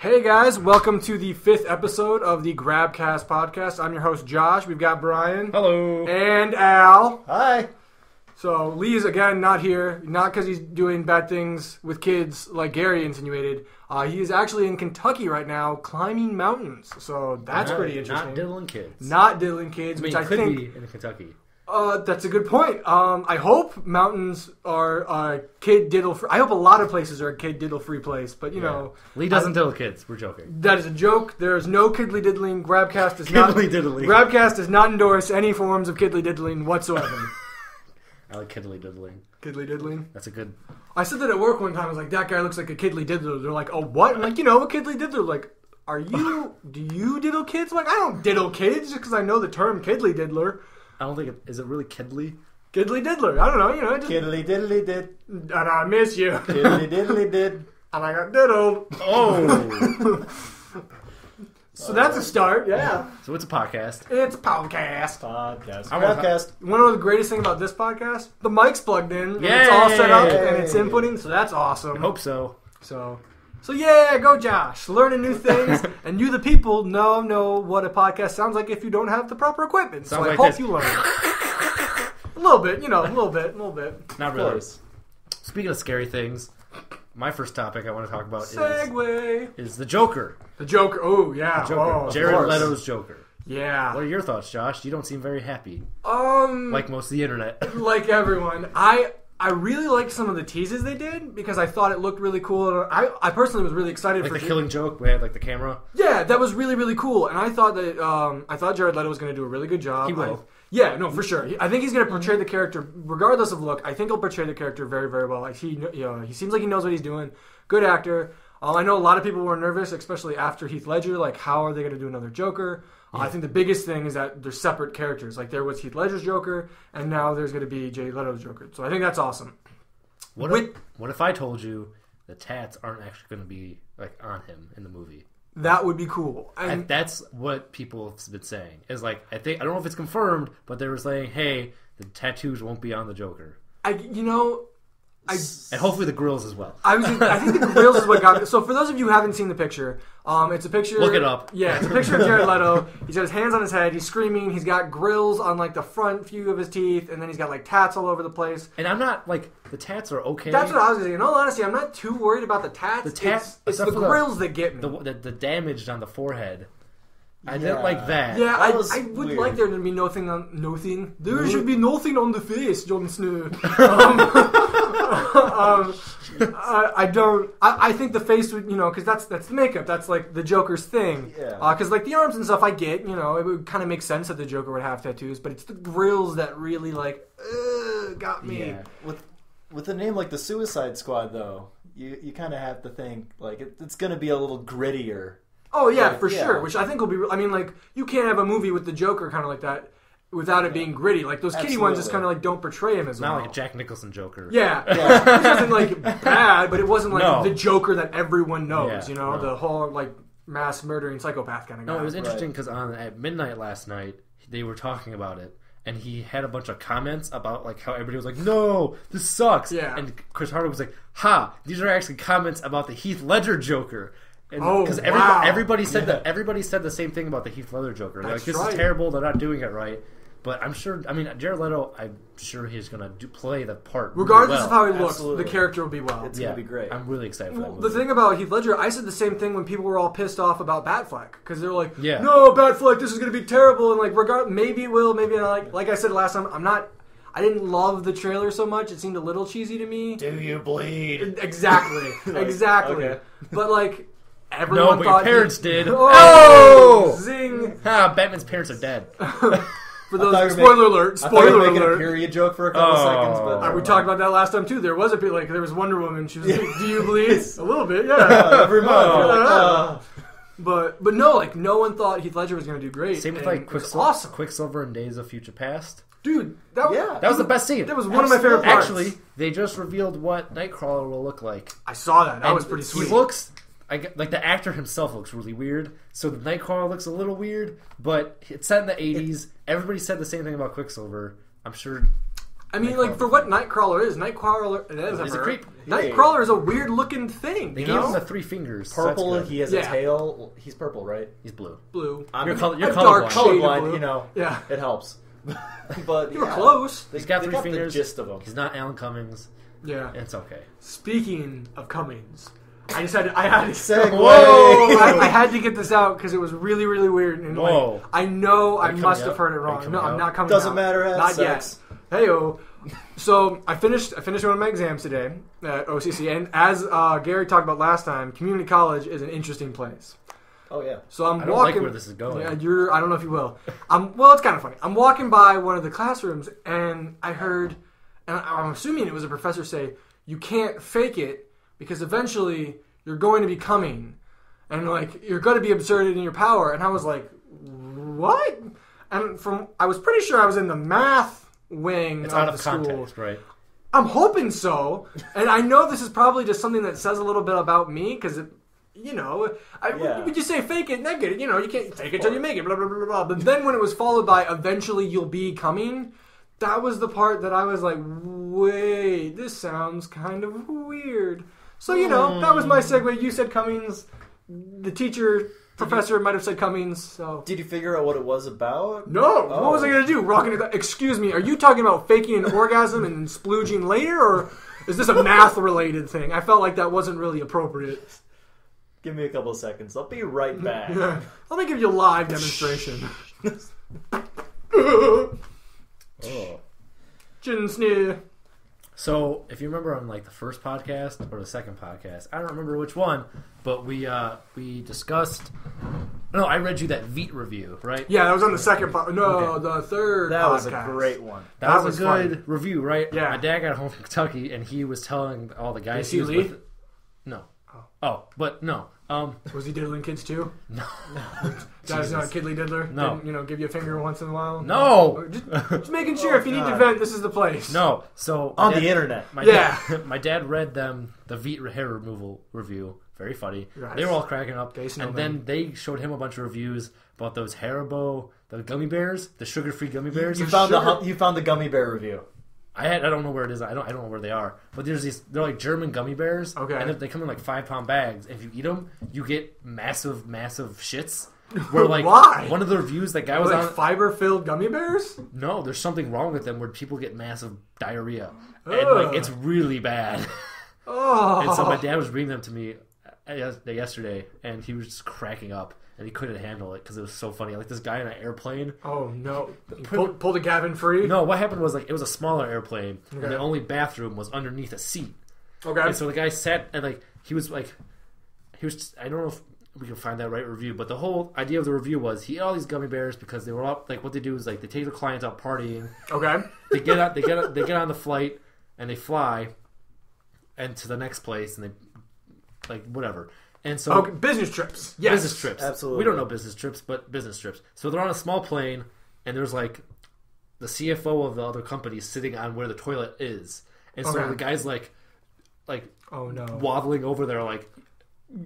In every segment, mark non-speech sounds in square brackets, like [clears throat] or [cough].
Hey guys, welcome to the fifth episode of the Grabcast podcast. I'm your host Josh. We've got Brian Hello. and Al. Hi. So Lee is again not here, not because he's doing bad things with kids like Gary insinuated. Uh, he is actually in Kentucky right now, climbing mountains. So that's Not- pretty interesting. Not diddling kids. Not diddling kids, I mean, which I could think be in Kentucky. Uh, that's a good point. Um, I hope mountains are uh, kid diddle free. I hope a lot of places are a kid diddle free place, but you know Lee doesn't diddle kids. We're joking. that is a joke. There is no kiddly diddling. Grabcast does not. Kiddly diddling. Grabcast does not endorse any forms of kiddly diddling whatsoever. [laughs] I like kiddly diddling. kiddly diddling. That's a good. I said that at work one time. I was like, "That guy looks like a kiddly diddler." They're like, "Oh, what?" I'm like, "You know, a kiddly diddler." Like, are you? [laughs] do you diddle kids? I'm like, I don't diddle kids just because I know the term kiddly diddler. I don't think it is it really kidly. Kiddly diddler. I don't know. You know, just, Diddly diddly did. and I miss you. Diddly diddly did. [laughs] and I got diddled. Oh. [laughs] So that's a start, yeah. so it's a podcast. It's a podcast. Podcast. I want- Podcast. To know the greatest thing about this podcast? The mic's plugged in, and it's all set up, and it's inputting, so that's awesome. Hope so. So, so yeah, go Josh, learning new things, [laughs] and you, the people, know know what a podcast sounds like if you don't have the proper equipment. So Sounds I like hope this. you learn. a little bit, you know, a little bit, a little bit. [laughs] Not really. Speaking of scary things, my first topic I want to talk about is, Segway. is the Joker. The Joker. Oh yeah. Joker. Oh, of Jared course. Leto's Joker. Yeah. What are your thoughts, Josh? You don't seem very happy, Um. like most of the internet. like everyone, I I really liked some of the teases they did because I thought it looked really cool. And I I personally was really excited like for the Killing Joke, we had like the camera. Yeah, that was really really cool, and I thought that um I thought Jared Leto was going to do a really good job. He will. I- yeah, no, for sure. I think he's going to portray the character, regardless of look. I think he'll portray the character very, very well. Like he, you know, he seems like he knows what he's doing. Good actor. Um, I know a lot of people were nervous, especially after Heath Ledger. Like, how are they going to do another Joker? Uh, I think the biggest thing is that they're separate characters. Like, there was Heath Ledger's Joker, and now there's going to be Jay Leto's Joker. So I think that's awesome. What With- if, what if I told you the tats aren't actually going to be like on him in the movie? That would be cool. And And that's what people have been saying. Is like I think I don't know if it's confirmed, but they were saying, "Hey, the tattoos won't be on the Joker, I, you know, I and hopefully the grills as well." I was. I think the grills is what got me. So for those of you who haven't seen the picture, um, it's a picture. Look it up. Yeah, it's a picture of Jared Leto. He's got his hands on his head. He's screaming. He's got grills on like the front few of his teeth, and then he's got like tats all over the place. And I'm not like the tats are okay. That's what I was gonna say. In all honesty, I'm not too worried about the tats. The tat- it's, it's the except for the- grills that get me. the, the the damage on the forehead. I didn't like that. yeah, That I, was I would weird. like there to be nothing on nothing. There should be nothing on the face, Jon Snow. [laughs] Um, [laughs] um, I, I don't. I, I think the face would, you know, because that's that's the makeup. That's like the Joker's thing. Yeah. Because like the arms and stuff, I get. You know, it would kind of make sense that the Joker would have tattoos, but it's the grills that really like uh, got me. Yeah. With with a name like the Suicide Squad, though, you you kind of have to think like it, it's going to be a little grittier. Oh yeah, Like, for yeah. sure. Which I think will be. I mean, like you can't have a movie with the Joker kind of like that without it being gritty. Like those kitty ones just kind of like don't portray him as Not well. like a Jack Nicholson Joker. Yeah, Yeah. [laughs] it wasn't like bad, but it wasn't like No. the Joker that everyone knows. Yeah, you know, no. the whole like mass murdering psychopath kind of guy. No, it was interesting because on at midnight last night they were talking about it, and he had a bunch of comments about like how everybody was like, "No, this sucks." Yeah. And Chris Hardwick was like, "Ha! These are actually comments about the Heath Ledger Joker." And, Oh, because wow. everybody said that everybody said the same thing about the Heath Ledger Joker. They're That's like, "This right. is terrible. They're not doing it right." But I'm sure. I mean, Jared Leto. I'm sure he's gonna do, play the part. really Regardless well. of how he looks, Absolutely. the character will be well. It's yeah, gonna be great. I'm really excited for that Well, movie. the thing about Heath Ledger, I said the same thing when people were all pissed off about Batfleck because they were like, Yeah. "No, Batfleck, this is going to be terrible." And like, regard, maybe it will, maybe not. Like, like I said last time, I'm not. I didn't love the trailer so much; it seemed a little cheesy to me. Do you bleed? [laughs] Exactly, [laughs] Like, exactly. okay. But like, everyone no, but your parents he- did. [laughs] Oh, Oh! zing! ah, Batman's parents are dead. For those, were spoiler making- alert! I thought you were Spoiler making a alert! period joke for a couple Oh. seconds, but Uh, we talked about that last time too. There was a bit like there was Wonder Woman. She was like, "Do you bleed?" a little bit, [laughs] yeah. Uh, every month. Oh. you're like, Yeah. "Oh." But but no, like no one thought Heath Ledger was going to do great. Same with like it was Quicksilver, awesome, Quicksilver and Days of Future Past. dude. That Yeah. That was the best scene. That was one of my favorite parts. Actually, they just revealed what Nightcrawler will look like. I saw that. That And was pretty sweet. He looks I get- like the actor himself looks really weird. So the Nightcrawler looks a little weird, but it's set in the '80s. Everybody said the same thing about Quicksilver. I'm sure I mean, like for what Nightcrawler is, Nightcrawler it is He's a bird. creep. Nightcrawler is a weird looking thing. They you gave know? him the three fingers. Purple. good. He has Yeah. a tail. He's purple, right? He's blue. blue. I'm You're, color, you're dark colorblind. shade colorblind. blue. You know, Yeah, it helps. [laughs] but you were yeah, close. They, He's got they three fingers. The gist of him. He's not Alan Cummings. Yeah. It's okay. Speaking of Cummings, I just had to, I had to Segue. [laughs] Whoa! I, I had to get this out because it was really really weird. And like, Whoa. I know I must have out? heard it wrong. coming No, I'm not coming. Doesn't out. matter. Have Not sex. yet. Heyo. So I finished. I finished one of my exams today at OCC, and as uh, Gary talked about last time, community college is an interesting place. Oh yeah. So I'm I don't like walking. where this is going. Yeah, you're. I don't know if you will. I'm. Well, it's kind of funny. I'm walking by one of the classrooms, and I heard, and I'm assuming it was a professor say, "You can't fake it because eventually you're going to be coming, and like you're going to be absurded in your power." And I was like, "What?" And from I was pretty sure I was in the math wing It's of out the of school. context, right? I'm hoping so, and I know this is probably just something that says a little bit about me because, you know, I Yeah. would you say fake it, negative? You know, you can't fake it till you make it. Blah blah blah blah. blah. But then when it was followed by eventually you'll be coming, that was the part that I was like, wait, this sounds kind of weird. So you know, that was my hmm. segue. You said Cummings. The teacher professor might have said Cummings. So Did you figure out what it was about? no, what Oh. was I oh. gonna do? Rocking it? Excuse me, are you talking about faking an orgasm and splooging later, or is this a math related thing? I felt like that wasn't really appropriate. Give me a couple of seconds. I'll be right [laughs] back. Let me give you a live demonstration. [laughs] [laughs] Oh. Chin sneer. So, if you remember on like the first podcast or the second podcast, I don't remember which one, but we uh we discussed. No, I read you that Veet review, right? Yeah, that was on the second. No, Okay. the third. That was a podcast. great one. That, That was, was a good funny. review, right? Yeah. My dad got home from Kentucky and he was telling all the guys Is he he was with. No. Oh, but no. Um, Was he diddling kids too? [laughs] no. [laughs] Guys, not a kidly diddler. No. Didn't, you know, give you a finger once in a while. No. Just, just making sure. [laughs] if you need to vent, this is the place. No. So On my the internet. My Yeah. dad, my dad read them the Veet hair removal review. Very funny. Right. They were all cracking up. Gay and then they showed him a bunch of reviews about those Haribo, the gummy bears, the sugar-free gummy bears. You found the sugar- hum- you found the gummy bear review. I had, I don't know where it is. I don't I don't know where they are. But there's these they're like German gummy bears. Okay. And they come in like five pound bags. If you eat them, you get massive massive shits. Where like [laughs] Why? one of the reviews that guy was like on. fiber filled gummy bears. No, there's something wrong with them where people get massive diarrhea, and like it's really bad. Oh, And so my dad was reading them to me uh, yesterday, and he was just cracking up, and he couldn't handle it because it was so funny. Like this guy in an airplane. Oh no! Pull, pull the Gavin free. No, what happened was like it was a smaller airplane, and the only bathroom was underneath a seat. Okay. And so the guy sat and like he was like he was I don't know if we can find that right review, but the whole idea of the review was he ate all these gummy bears because they were like what they do is like they take their clients out partying, okay. they get out they get out, they get on the flight and they fly and to the next place and they like whatever. And so Okay. Business trips. Yes. business trips. absolutely. We don't know business trips, but business trips. So they're on a small plane, and there's like the CFO of the other company sitting on where the toilet is, and so Okay. the guy's like, like Oh no. waddling over there, like,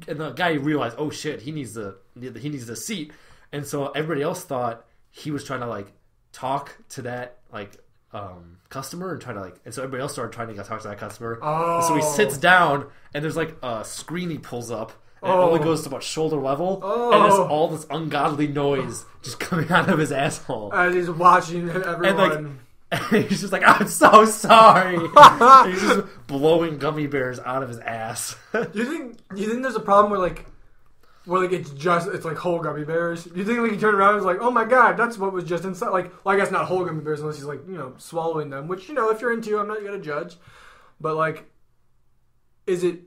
and the guy realized, oh shit, he needs the he needs the seat, and so everybody else thought he was trying to like talk to that like um, customer and try to like, and so everybody else started trying to talk to that customer. Oh. And so he sits down, and there's like a screen he pulls up. And Oh. It only oh. goes to about shoulder level, Oh. and it's all this ungodly noise just coming out of his asshole. And he's watching everyone. And like, [laughs] and he's just like, I'm so sorry. [laughs] He's just blowing gummy bears out of his ass. you think you think there's a problem where like where like it's just it's like whole gummy bears? Do you think like he turned around and was like, oh my god, that's what was just inside? Like, well, I guess not whole gummy bears unless he's like you know swallowing them, which you know if you're into, I'm not gonna judge. But like, is it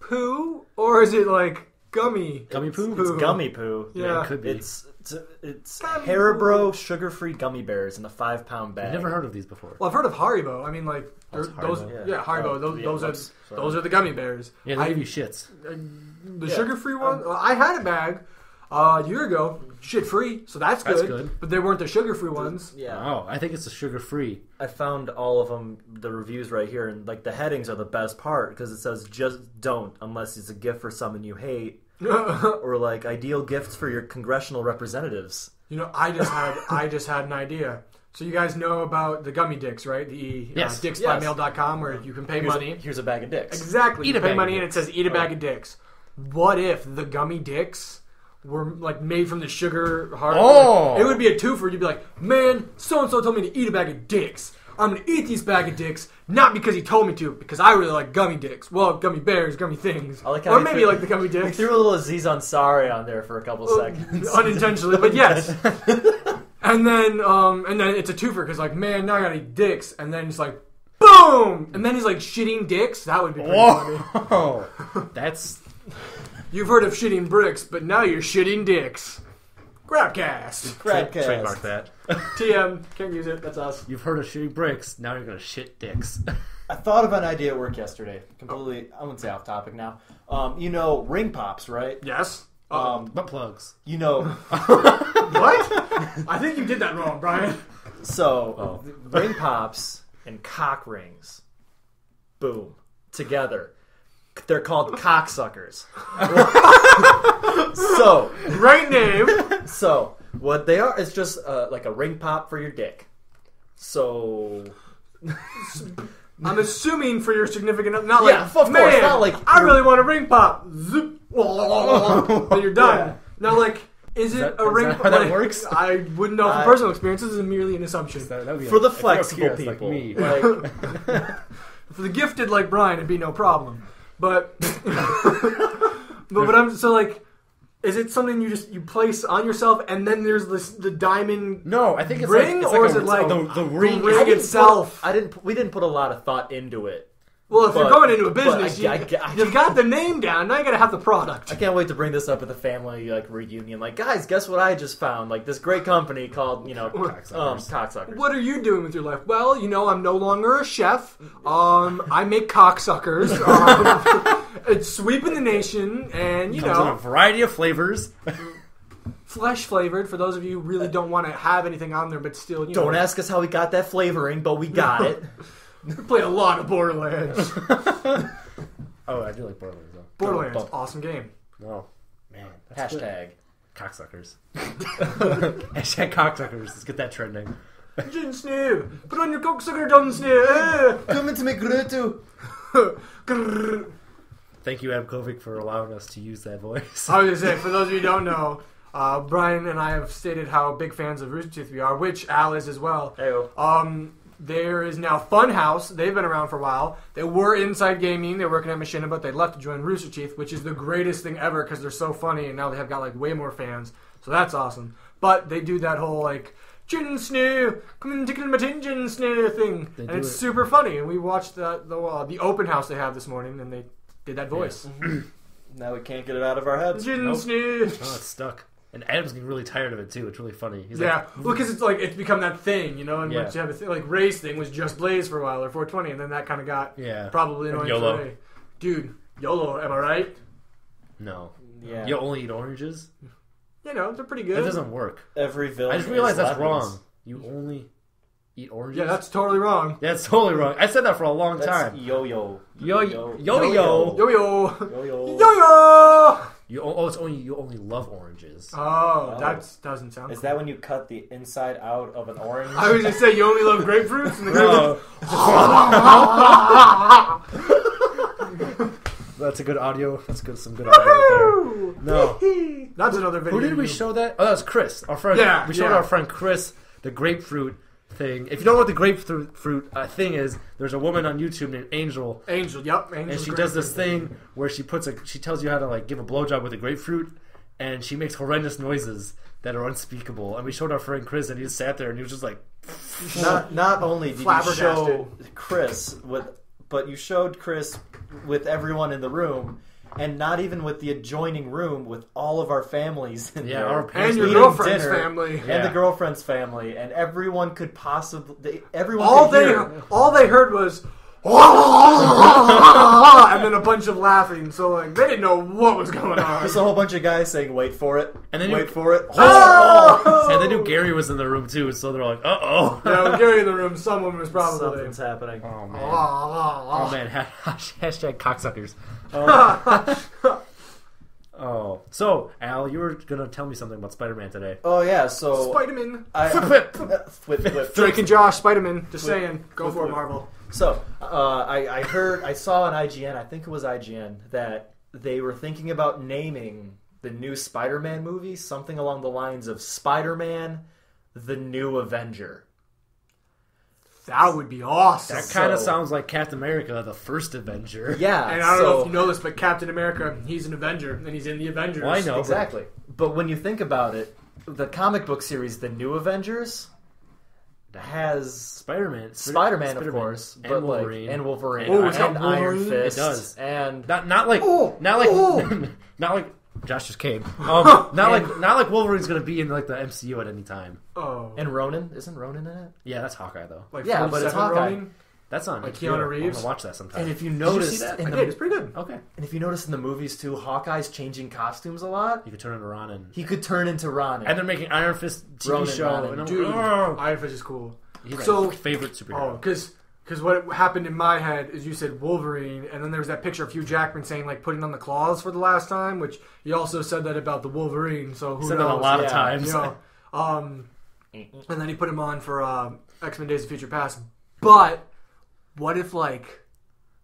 poo or is it like gummy? Gummy poo? It's gummy poo. Yeah. it could be. It's it's, it's Gummy Haribo sugar-free gummy bears in a five-pound bag. I've never heard of these before. Well, I've heard of Haribo. I mean, like What's they're- those, Haribo? yeah, Haribo. Oh, those yeah, those are whoops. Sorry. those are the gummy bears. Yeah, they give you shits. Uh, the Yeah. sugar-free one. Um, well, I had a bag uh, a year ago, shit-free, so that's good. That's good. But they weren't the sugar-free ones. Yeah. Oh, I think it's a sugar free. I found all of them, the reviews right here, and like the headings are the best part because it says just don't unless it's a gift for someone you hate, [laughs] or like ideal gifts for your congressional representatives. You know, I just had I just had an idea. So you guys know about the gummy dicks, right? The Yes. uh, dicksbymail.com Yes. where you can pay Here's, money. here's a bag of dicks. Exactly. Eat you a pay bag money of and it says eat a bag of dicks. What if the gummy dicks were like made from the sugar heart? Oh. It would be a twofer. You'd be like, man, so and so told me to eat a bag of dicks. I'm gonna eat these bag of dicks, not because he told me to, because I really like gummy dicks. Well, gummy bears, gummy things. I like how or maybe threw- like the gummy We dicks. threw a little Aziz Ansari on there for a couple seconds. [laughs] unintentionally, but [laughs] yes. and then, um, and then it's a twofer because like, man, now I gotta eat dicks, and then he's like, boom, and then he's like shitting dicks. That would be pretty funny. Whoa, [laughs] that's You've heard of shitting bricks, but now you're shitting dicks. Grabcast. [laughs] Crabcast. trademark that. [laughs] TM can't use it. That's us. You've heard of shitting bricks. Now you're gonna shit dicks. [laughs] I thought of an idea at work yesterday. Completely, I wouldn't say off topic now. Um, you know, ring pops, right? Yes. Um, Butt plugs. you know, What? I think you did that wrong, Brian. so ring pops and cock rings, boom, together. They're called [laughs] cocksuckers. [laughs] so, Great name. so what they are is just uh, like a ring pop for your dick. So [laughs] I'm assuming for your significant, other. not Yeah, like, of course, man, not like I you're- really want a ring pop. Zip. and you're done. Now, like, is it that- a is ring? that how that like, works? I wouldn't know from I- personal experience. This is merely an assumption. That, that would be for the if you're a flexible penis like people, me. like, For the gifted like Brian, it'd be no problem. But [laughs] but what I'm so like, is it something you just you place on yourself and then there's this the diamond No, I think it's ring, like, it's or like is a- it like the, the ring? ring I didn't itself? Put, I didn't. We didn't put a lot of thought into it. Well, if you're going into a business, I- you, you've got the name down. Now you got to have the product. I can't wait to bring this up at the family like reunion. Like, guys, guess what I just found? Like this great company called you know um, Cocksuckers. cocksuckers. What are you doing with your life? Well, you know, I'm no longer a chef. Um, I make cocksuckers. [laughs] Um, it's sweeping the nation, and you comes in a variety of flavors. flesh flavored. For those of you who really don't want to have anything on there, but still, you Don't know, ask us how we got that flavoring, but we got [laughs] it. [laughs] we play a lot of Borderlands. [laughs] Oh, I do like Borderlands though. Borderlands, Don't- awesome game. No, man, that's good. Hashtag. cocksuckers. [laughs] Hashtag cocksuckers. Let's get that trending. Gin Snow, put on your cocksucker, Don Snow. Come into me, Grutu. Thank you, Adam Kovic, for allowing us to use that voice. I was gonna say, for those of you who don't know, uh, Brian and I have stated how big fans of Rooster Teeth we are, which Al is as well. Heyo. Um, there is now Funhouse. They've been around for a while. They were Inside Gaming. They're working at Machinima, but they left to join Rooster Teeth, which is the greatest thing ever because they're so funny, and now they have got like way more fans. So that's awesome. But they do that whole like Jin Snoo, come and tickle my tin Jin Snoo thing, They and it's it. super funny. And we watched the the, uh, the open house they have this morning, and they did that voice. [clears throat] Now we can't get it out of our heads. Jin Nope. Snoo. Oh, it's stuck. And Adam's getting really tired of it too. It's really funny. He's Yeah, like, well, because it's like it's become that thing, you know. And Yeah. once you have a thing like race thing was just Blaze for a while or 420, and then that kind of got yeah, probably annoying YOLO. for Ray. Dude, YOLO, am I right? no. Yeah. You only eat oranges. You know, they're pretty That good. doesn't work. Every villain. I just realized that's lemons. wrong. You only eat oranges. Yeah, that's totally wrong. that's totally wrong. I said that for a long That's time. yo-yo. Yo Yo- yo yo. Yo yo, Yo-yo. yo yo. You oh, oh, it's only you only love oranges. Oh, Oh. that doesn't sound. Is cool. that when you cut the inside out of an orange? I was gonna say you only love grapefruits and the No. grapefruits. That's a good audio. That's good. Some good audio. There. No. That's another video. Who did we you- show that? Oh, that was Chris, our friend. Yeah, we showed yeah. our friend Chris the grapefruit thing. If you don't know what the grapefruit fruit uh, thing is, there's a woman on YouTube named Angel, Angel. Yep, Angel. and she does this thing where she puts a she tells you how to like give a blowjob with a grapefruit, and she makes horrendous noises that are unspeakable. And we showed our friend Chris, and he just sat there and he was just like, [laughs] Not not only did you Flabbergasted. show Chris with, but you showed Chris with everyone in the room, and not even with the adjoining room with all of our families in Yeah, there. our And your girlfriend's dinner, family. and Yeah. the girlfriend's family, and everyone could possibly everyone All could they hear. all they heard was. [laughs] and then a bunch of laughing, so like they didn't know what was going on. Just a whole bunch of guys saying, "Wait for it," And then wait you- for it. Oh! and they knew Gary was in the room too, so they're like, uh oh. Yeah, with Gary in the room, someone was probably. Something's happening. Oh man. Oh, Oh man, [laughs] hashtag cocksuckers. [laughs] Oh, so Al, you were gonna tell me something about Spider-Man today. Oh yeah, so Spider-Man. I, [laughs] Flip Flip, flip. Drake and Josh, Spider-Man. Just Flip. saying. Go Flip, for it, flip. Marvel. So uh, I, I heard, I saw on IGN, I think it was IGN, that they were thinking about naming the new Spider-Man movie something along the lines of Spider-Man: The New Avenger. That would be awesome. That kind of So- sounds like Captain America, the first Avenger. [laughs] Yeah, and I don't so, know if you know this, but Captain America, he's an Avenger, and he's in the Avengers. Well, I know. exactly. But when you think about it, the comic book series, The New Avengers, has Spider-Man, Spider-Man, of Spider-Man, course, and but like Wolverine. and Wolverine, Oh, and got Iron Fist, It does. and Not not like Oh, not like [laughs] not like Josh just came. [laughs] Um, not like not like Wolverine's gonna be in like the MCU at any time. Oh. and Ronin. Isn't Ronin in it? Yeah, that's Hawkeye though. like Yeah, but it's 47 Hawkeye. Ronin? That's on Like HBO. Keanu I'm Reeves? gonna watch that sometime. And if you Did notice you see that? in I the did. It's pretty good. okay, And if you notice in the movies too, Hawkeye's changing costumes a lot. you could turn it around and He could turn into Ronin. and they're making Iron Fist TV Ronin, show. Ronin. and I'm Dude, like, oh, Iron Fist is cool. he's my So- favorite superhero. Oh, superhero. because because what happened in my head is you said Wolverine, and then there was that picture of Hugh Jackman saying like putting on the claws for the last time, which he also said that about the Wolverine. So who Said knows? that a lot of times. You [laughs] know, um, and then he put him on for uh, X Men: Days of Future Past. But what if like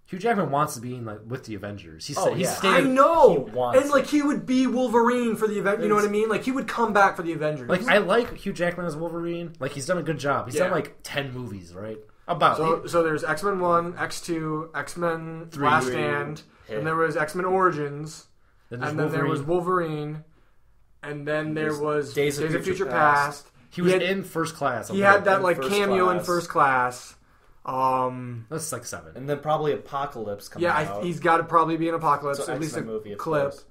Hugh Jackman wants to be in like with the Avengers. He Oh, said he's yeah. I know, he wants and like he would be Wolverine for the event. You know what I mean? Like he would come back for the Avengers. like I like Hugh Jackman as Wolverine. Like he's done a good job. He's Yeah. done like ten movies, right? About So, so there's X Men One, X Two, X Men Three. Last Stand, Yeah. and there was X Men Origins, then and then there was Wolverine. Wolverine, and then there There's was Days of Future Past. Past. he was had, in First Class. he I'm had that like First cameo in First Class. Um, That's like seven. and then probably Apocalypse coming yeah, out. I, he's got to probably be an Apocalypse, So at least a X-Men movie, clip. course.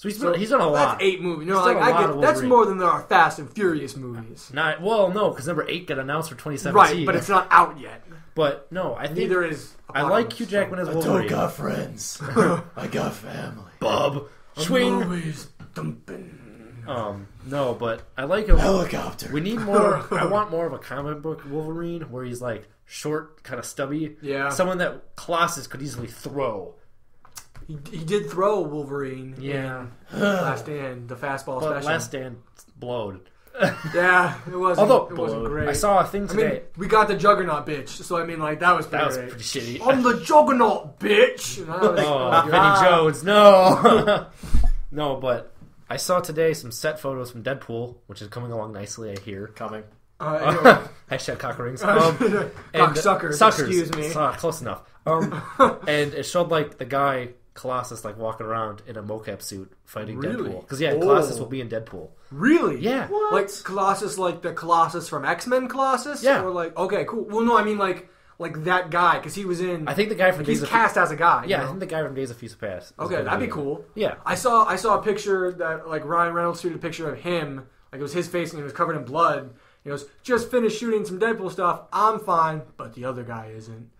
So he's So been, he's done a lot. that's eight movies. You know, He's like done a I lot get that's more than there are Fast and Furious movies. Not well, no, because number eight got announced for 2017. Right, but it's not out yet. But no, I think Neither is. I like Hugh Jackman as Wolverine. I got friends. [laughs] I got family. Bub, swing. Always thumping. Um, no, but I like a Helicopter. We need more. I [laughs] want more of a comic book Wolverine where he's like short, kind of stubby. Yeah. Someone that Colossus could easily throw. He, he did throw Wolverine. Yeah. in Last Stand, the fastball But special. Last Stand blowed. [laughs] yeah, it wasn't. Although it wasn't great. I saw a thing I today. mean, we got the Juggernaut bitch, so I mean, like that was pretty that was great. pretty shitty. I'm the Juggernaut bitch. [laughs] And I was like, Oh, Vinnie God. Jones, no, [laughs] no. But I saw today some set photos from Deadpool, which is coming along nicely. I hear. coming. Uh, anyway. Hashtag cock rings. Um, and Cocksuckers, suckers. excuse me. Ah, close enough. Um, and it showed like the guy Colossus like walking around in a mocap suit fighting Really? Deadpool. Because yeah, Oh. Colossus will be in oh. Deadpool. really? Yeah. Like Colossus, like the Colossus from X Men Colossus. Yeah. Or like, okay, cool. Well, no, I mean like like that guy because he was in. I think the guy from he's Days of cast as a guy. you yeah, I think the guy from Days of Future Past. is Okay, that'd be in cool. Yeah, I saw I saw a picture that like Ryan Reynolds tweeted a picture of him, like it was his face and he was covered in blood. He goes, "Just finished shooting some Deadpool stuff. I'm fine, but the other guy isn't."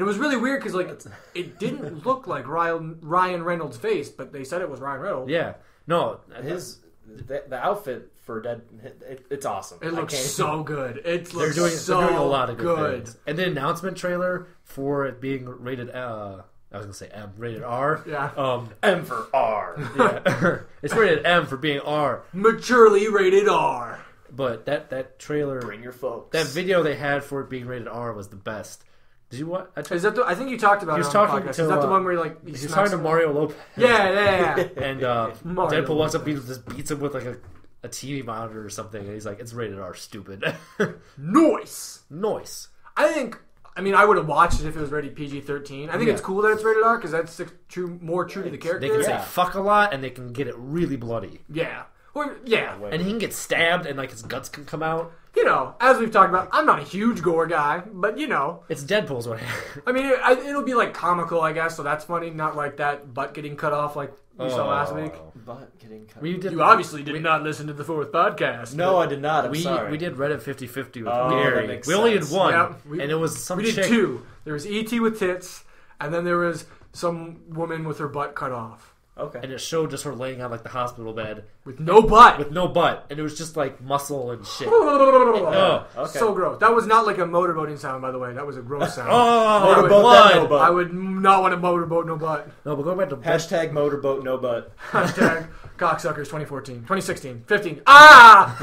And it was really weird because like it didn't look like Ryan Ryan Reynolds' face, but they said it was Ryan Reynolds. yeah. No, His the, the outfit for Dead, it, it's awesome. It looks so good. It they're looks doing so they're doing a lot of good, good. things. And the announcement trailer for it being rated. Uh, I was gonna say M, rated R. Yeah. Um. M for R. [laughs] Yeah. [laughs] it's rated M for being R. Maturely rated R. But that that trailer, Bring your folks. that video they had for it being rated R was the best. Did you what? I Is that the? I think you talked about He was it on talking podcast. to, Is that the uh, one where like he He was smacks talking to? Mario Lopez. Yeah, yeah, yeah. [laughs] And uh, Mario Deadpool wants up, he just beats him with like a, a TV monitor or something, and he's like, "It's rated R, stupid." [laughs] Noise. Noise. I think. I mean, I would have watched it if it was rated PG thirteen. I think Yeah. it's cool that it's rated R because that's true, more true to the character. They can Yeah. say fuck a lot, and they can get it really bloody. yeah, or yeah. And he can get stabbed, and like his guts can come out. You know, as we've talked about, I'm not a huge gore guy, but you know, It's Deadpool's way. [laughs] I mean, it, I, it'll be like comical, I guess. So that's funny, not like that butt getting cut off like you saw oh. last week. Butt getting cut. We did. You obviously did not listen to the fourth podcast. no, I did not. I'm we sorry. we did Reddit 50-50 with Oh, that Gary. makes We only did sense. one, Yeah, we- and it was some we did chick. two. There was ET with tits, and then there was some woman with her butt cut off. Okay. and it showed just her laying on like the hospital bed with no butt. with no butt, and it was just like muscle and shit. [laughs] Oh, Okay. So gross. That was not like a motorboating sound, by the way. That was a gross [laughs] sound. oh, Motorboat blood. no butt. I would not want a motorboat, no butt. No, but going back to [laughs] Hashtag motorboat no butt. Hashtag cocksuckers 2014, 2016, 15. Ah!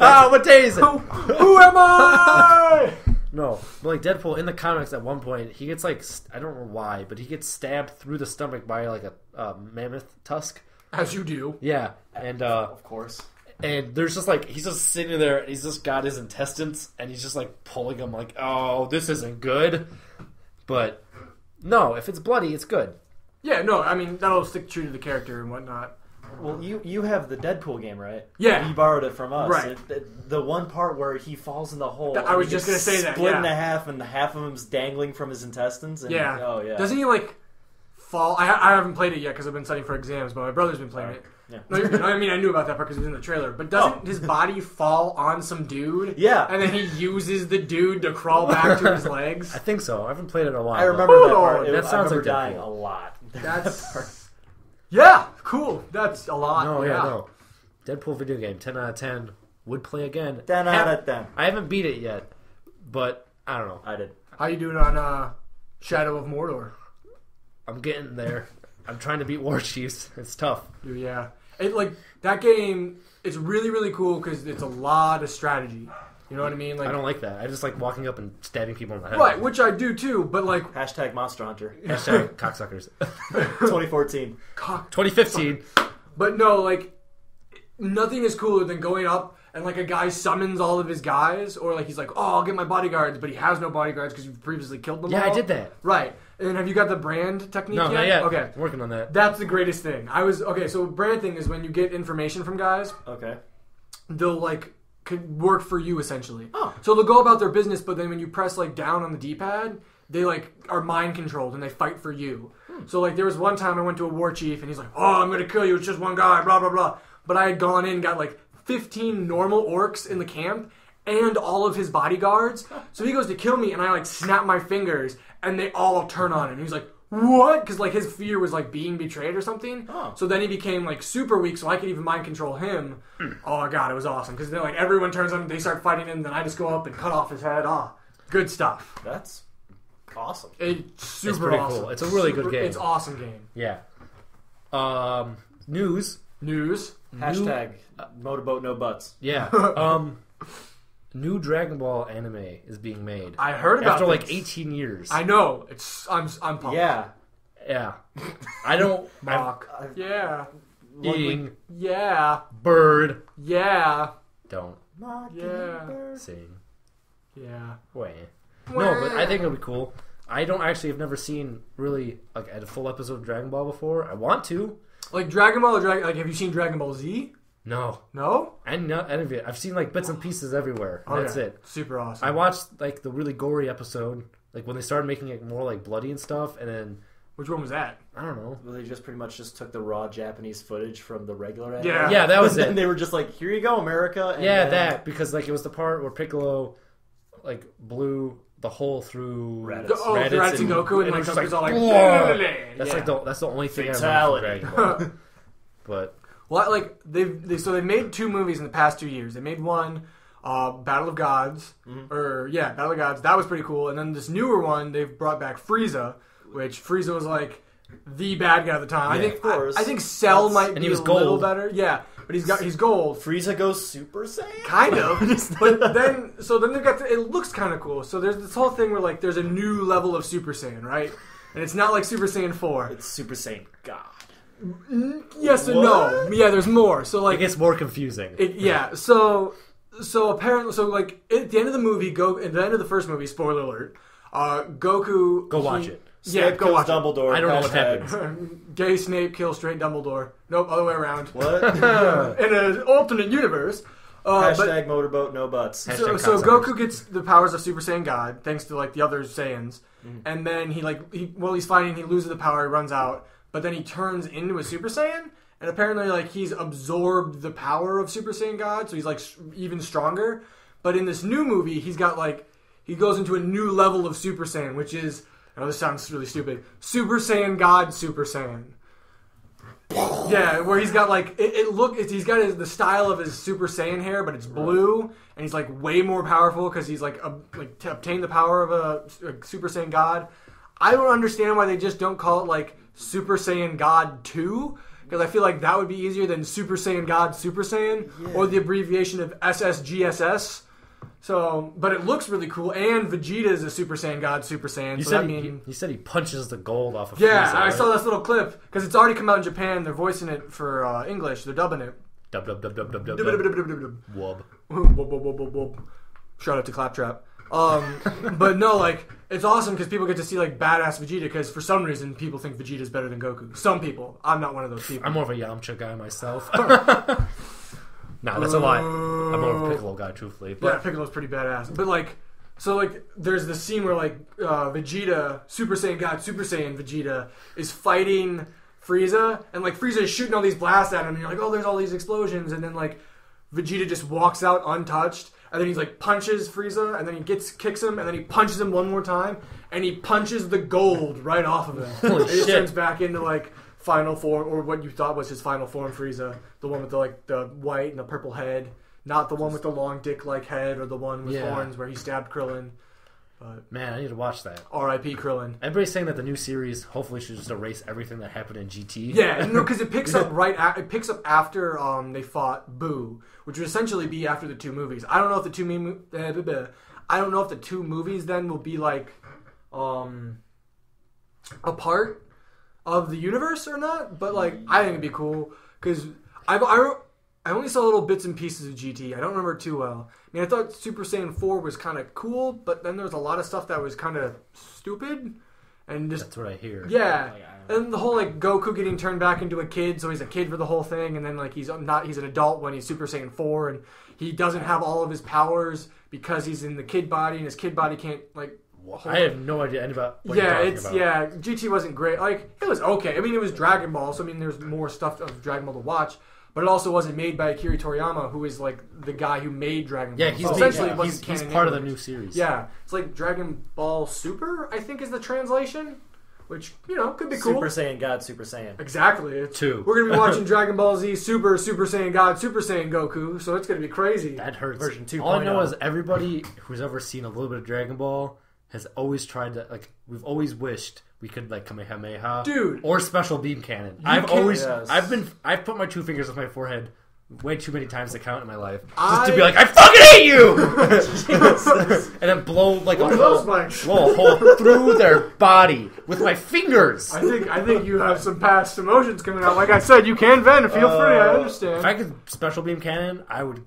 ah, what day is it? who, who am I? No, but like Deadpool in the comics, at one point he gets like st- I don't know why, but he gets stabbed through the stomach by like a uh, mammoth tusk. As you do. Yeah, and uh, Of course. and there's just like he's just sitting there and he's just got his intestines and he's just like pulling them like oh this isn't good, but no, if it's bloody, it's good. Yeah, no, I mean, that'll stick true to the character and whatnot. Well, you you have the Deadpool game, right? Yeah. You borrowed it from us. Right. It- the, the one part where he falls in the hole. I was just gonna say that, Split yeah. in half, and the half of him's dangling from his intestines. And, Yeah. Oh yeah. Doesn't he, like, fall? I, I haven't played it yet because I've been studying for exams, but my brother's been playing it. Yeah. No. I mean, I knew about that part because it was in the trailer. But doesn't oh. his body fall on some dude? [laughs] Yeah. And then he uses the dude to crawl back to his legs? [laughs] I think so. I haven't played it in a while. I remember that Oh, part. It- that sounds remember like dying Deadpool. a lot. [laughs] That's. Yeah, cool. That's a lot. No, yeah, yeah. no. Deadpool video game, ten out of ten. Would play again. Ten out of ten. I haven't beat it yet, but I don't know. I did. How you doing on uh, Shadow of Mordor? I'm getting there. I'm trying to beat War Chiefs. [laughs] It's tough. Dude, yeah. It like that game. It's really really cool because it's a lot of strategy. You know what I mean? Like I don't like that. I just like walking up and stabbing people in the head. right, which I do too. But like Hashtag Monster Hunter. [laughs] Hashtag cocksuckers. [laughs] 2014. cock 2015. But no, like nothing is cooler than going up and like a guy summons all of his guys, or like he's like, "Oh, I'll get my bodyguards," but he has no bodyguards because you've previously killed them. Yeah, I did that. Right. And have you got the brand technique No, yet? not yet. Okay. I'm working on that. That's the greatest thing. I was okay. So brand thing is when you get information from guys, Okay. they'll like could work for you essentially. Oh. So they'll go about their business, but then when you press like down on the D-pad, they like are mind controlled and they fight for you. Hmm. So like there was one time I went to a war chief and he's like, "Oh, I'm gonna kill you. It's just one guy." Blah blah blah. But I had gone in, got like 15 normal orcs in the camp and all of his bodyguards. [laughs] So he goes to kill me, and I like snap my fingers, and they all turn on him. He's like. What? Because like his fear was like being betrayed or something. Oh. So then he became like super weak, so I could even mind control him. Oh my god, it was awesome because then like everyone turns on him, they start fighting him, then I just go up and cut off his head. Ah, good stuff. That's awesome. It's super pretty awesome. cool. It's a really good game. It's awesome game. Yeah. Um, news. News. Hashtag motorboat no butts. Yeah. [laughs] Um, new Dragon Ball anime is being made I heard about after like 18 years. I know. It's I'm I'm pumped. Yeah. yeah. I don't. [laughs] Mock. Yeah. eating Yeah. bird. Yeah. Don't Yeah. sing. Yeah. Wait. No, but I think it'll be cool. I don't actually have never seen really like a full episode of Dragon Ball before. I want to. Like Dragon Ball or Dragon like have you seen Dragon Ball Z? No, No? I not any of it. I've seen like bits and pieces everywhere. and That's Okay. it. Super awesome. I watched like the really gory episode, like when they started making it more like bloody and stuff, and then Which one was that? I don't know. Well, they just pretty much just took the raw Japanese footage from the regular anime. Yeah. Yeah, that was [laughs] and it. they were just like, "Here you go, America." And Yeah, then- that because like it was the part where Piccolo like blew the hole through Raditz. The- oh, Raditz the Raditz and Goku and it like was just all like "Whoa." Yeah. That's like the that's the only thing Fatality. I remember from Dragon Ball. [laughs] but Well, like they've they, so they made two movies in the past two years. They made one, uh, Battle of Gods, Mm-hmm. or yeah, Battle of Gods. That was pretty cool. And then this newer one, they've brought back Frieza, which Frieza was like the bad guy at the time. I think of course. I, I think Cell That's- might and be he was a little better. Yeah, but he's got he's gold. Frieza goes Super Saiyan. Kind of, [laughs] but [laughs] then so then they've got the, it looks kind of cool. So there's this whole thing where like there's a new level of Super Saiyan, right? And it's not like Super Saiyan four. It's Super Saiyan God. Yes and no. Yeah, there's more. So like, it like gets more confusing. It, yeah. So so apparently, so like at the end of the movie, go at the end of the first movie. Spoiler alert. Uh, Goku. Go he- watch it. Yeah, Snape go kills watch Dumbledore. I don't know what Hashtag- happens. [laughs] Gay Snape kills straight Dumbledore. Nope, other way around. What? [laughs] In an alternate universe. Uh, but Hashtag motorboat no butts. so, so cocksuckers. Goku gets the powers of Super Saiyan God thanks to like the other Saiyans, and then he like he well he's fighting, he loses the power, he runs out, but then he turns into a Super Saiyan, and apparently like he's absorbed the power of Super Saiyan God, so he's like even stronger. But in this new movie, he's got like he goes into a new level of Super Saiyan, which is oh this sounds really stupid, Super Saiyan God Super Saiyan. Yeah, where he's got like it, it look. It's, he's got his, the style of his Super Saiyan hair, but it's blue, and he's like way more powerful because he's like a, like to obtain the power of a, a Super Saiyan God. I don't understand why they just don't call it like Super Saiyan God Two because I feel like that would be easier than Super Saiyan God Super Saiyan or the abbreviation of SSGSS. So, but it looks really cool, and Vegeta is a Super Saiyan God Super Saiyan. You so said he, mean he said he punches the gold off of yeah, Frieza, I right? saw this little clip because it's already come out in Japan. They're voicing it for uh, English. They're dubbing it. Dub, dub, dub, dub, dub, dub, dub. Wub, Wub. wub, wub, wub, wub. Shout out to Claptrap. Um, but no, like it's awesome because people get to see like badass Vegeta. Because for some reason, people think Vegeta is better than Goku. Some people. I'm not one of those people. I'm more of a Yamcha guy myself. [laughs] nah, that's a lie. I'm more of a Piccolo guy, truthfully. Yeah, Piccolo's pretty badass. But like, so like, there's the scene where like uh, Vegeta, Super Saiyan God, Super Saiyan Vegeta is fighting Frieza, and like Frieza is shooting all these blasts at him, and you're like, oh, there's all these explosions, and then like Vegeta just walks out untouched, and then he's like punches Frieza, and then he gets kicks him, and then he punches him one more time, and he punches the gold right off of him. [laughs] Holy he shit. turns back into like final form, or what you thought was his final form Frieza, the one with the like the white and the purple head, not the one with the long dick like head, or the one with Yeah. horns where he stabbed Krillin. But man, I need to watch that. R.I.P. Krillin. Everybody's saying that the new series hopefully should just erase everything that happened in GT. Yeah, no, because it picks up [laughs] right. A- it picks up after um they fought Buu, which would essentially be after the two movies. I don't know if the two uh. I don't know if the two movies then will be like um a part of the universe or not. But like, I think it'd be cool because I I I only saw little bits and pieces of GT. I don't remember too well. I mean, I thought Super Saiyan Four was kind of cool, but then there was a lot of stuff that was kind of stupid and just That's what I hear. yeah. Like, I. And the whole like Goku getting turned back into a kid, so he's a kid for the whole thing, and then like he's not he's an adult when he's Super Saiyan four, and he doesn't have all of his powers because he's in the kid body, and his kid body can't like. I have no idea any about what yeah, you're it's about. yeah. GT wasn't great. Like it was okay. I mean, it was Dragon Ball, so I mean, there's more stuff of Dragon Ball to watch. But it also wasn't made by Akira Toriyama, who is like the guy who made Dragon Ball. Yeah, he's, So Oh, essentially yeah. he's, he's canon part of the new series. Yeah, it's like Dragon Ball Super, I think is the translation, which you know could be cool. Super Saiyan God, Super Saiyan. Exactly. It's, Two. We're gonna be [laughs] watching Dragon Ball Z Super, Super Saiyan God, Super Saiyan Goku, so it's gonna be crazy. That hurts. Version two. All I know oh. is everybody who's ever seen a little bit of Dragon Ball has always tried to like. We've always wished we could like Kamehameha, Dude. or special beam cannon. I've can't- always, Yes. I've been, I've put my two fingers on my forehead way too many times to count in my life, just I- to be like, I fucking hate you, [laughs] [laughs] and then blow like What a are those, hole, Mike? blow a hole through their body with my fingers. I think I think you have some past emotions coming out. Like I said, you can vent. Feel free. I Uh, understand. If I could special beam cannon, I would.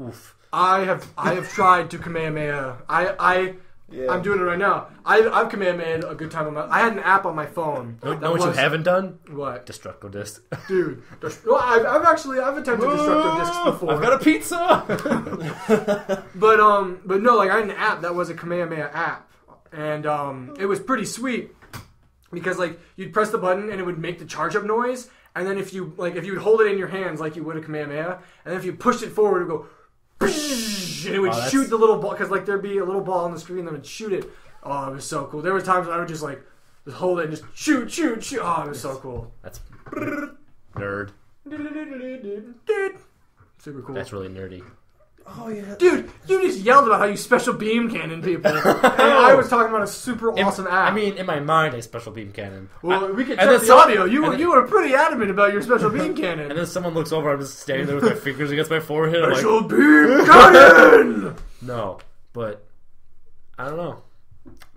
Oof. I have I have tried to Kamehameha. I I Yeah. I'm doing it right now. I I've Kamehameha a good time on my. I had an app on my phone. Know, that know what you was- haven't done? What, Destructo disc. dude? Well, I've, I've actually I've attempted Destructo discs before. I've got a pizza. [laughs] But um, but no, like I had an app that was a command Kamehameha app, and um, it was pretty sweet because like you'd press the button and it would make the charge up noise, and then if you like if you would hold it in your hands like you would a Kamehameha, and then if you pushed it forward, it would go, and it would that's- shoot the little ball because like there'd be a little ball on the screen that would shoot it. Oh, it was so cool. There were times I would just like just hold it and just shoot, shoot, shoot. Oh, it was so cool. That's nerd. Super cool. That's really nerdy. Oh yeah. Dude, you just yelled about how you special beam cannon people. [laughs] and I was talking about a super In- awesome app. I mean, in my mind, a special beam cannon. well, I- we could and check then the some- audio. You and were then- you were pretty adamant about your special beam [laughs] cannon. And then someone looks over. I'm just standing there with my [laughs] fingers against my forehead. I'm like, special beam cannon. no, but I don't know.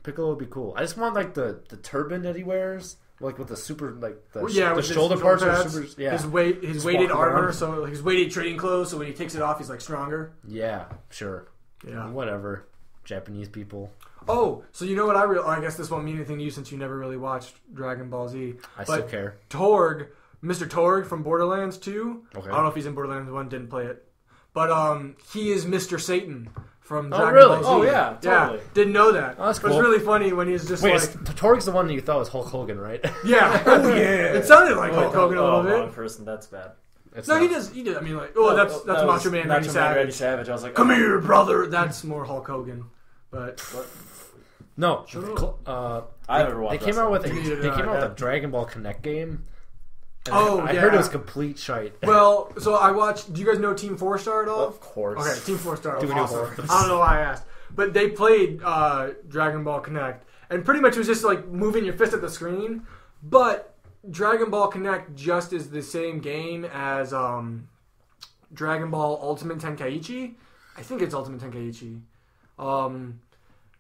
Piccolo would be cool. I just want like the the turban that he wears, like with the super like the, yeah, the with his shoulder parts are super. Yeah, His weight, his Just weighted armor, around. so like, his weighted trading clothes. So when he takes it off, he's like stronger. yeah, sure, Yeah. whatever. Japanese people. Oh, so you know what I real? I guess this won't mean anything to you since you never really watched Dragon Ball Z. I But- still care. Torgue, Mr. Torgue from Borderlands 2. Okay. I don't know if he's in Borderlands 1, didn't play it. But um, he is Mr. Satan from Oh, Dragon really? Ball Z. Oh, yeah, totally. Yeah, didn't know that. Oh, that's It was really funny when he's just Wait, like, is- Torgue's the one that you thought was Hulk Hogan, right? yeah, [laughs] oh yeah. It sounded like Hulk Hogan a oh, little wrong bit. person. That's bad. It's No, not. he does. He did. I mean, like, oh, that's Oh, that's that Macho was Man, Macho Randy Man Savage. Randy Savage. I was like, Come oh, here, brother. That's more Hulk Hogan. But [laughs] No, Shut up. cl- uh, I never watched they came out with a, Neither did they [laughs] came out yeah. with a Dragon Ball Kinect game And Oh, I, I heard it was complete shite. [laughs] Well, so I watched. Do you guys know Team Four Star at all? Of course. Okay, Team Four Star. Do was we know awesome. I don't know why I asked, but they played uh, Dragon Ball Kinect, and pretty much it was just like moving your fist at the screen. But Dragon Ball Kinect just is the same game as um, Dragon Ball Ultimate Tenkaichi. I think it's Ultimate Tenkaichi. Um,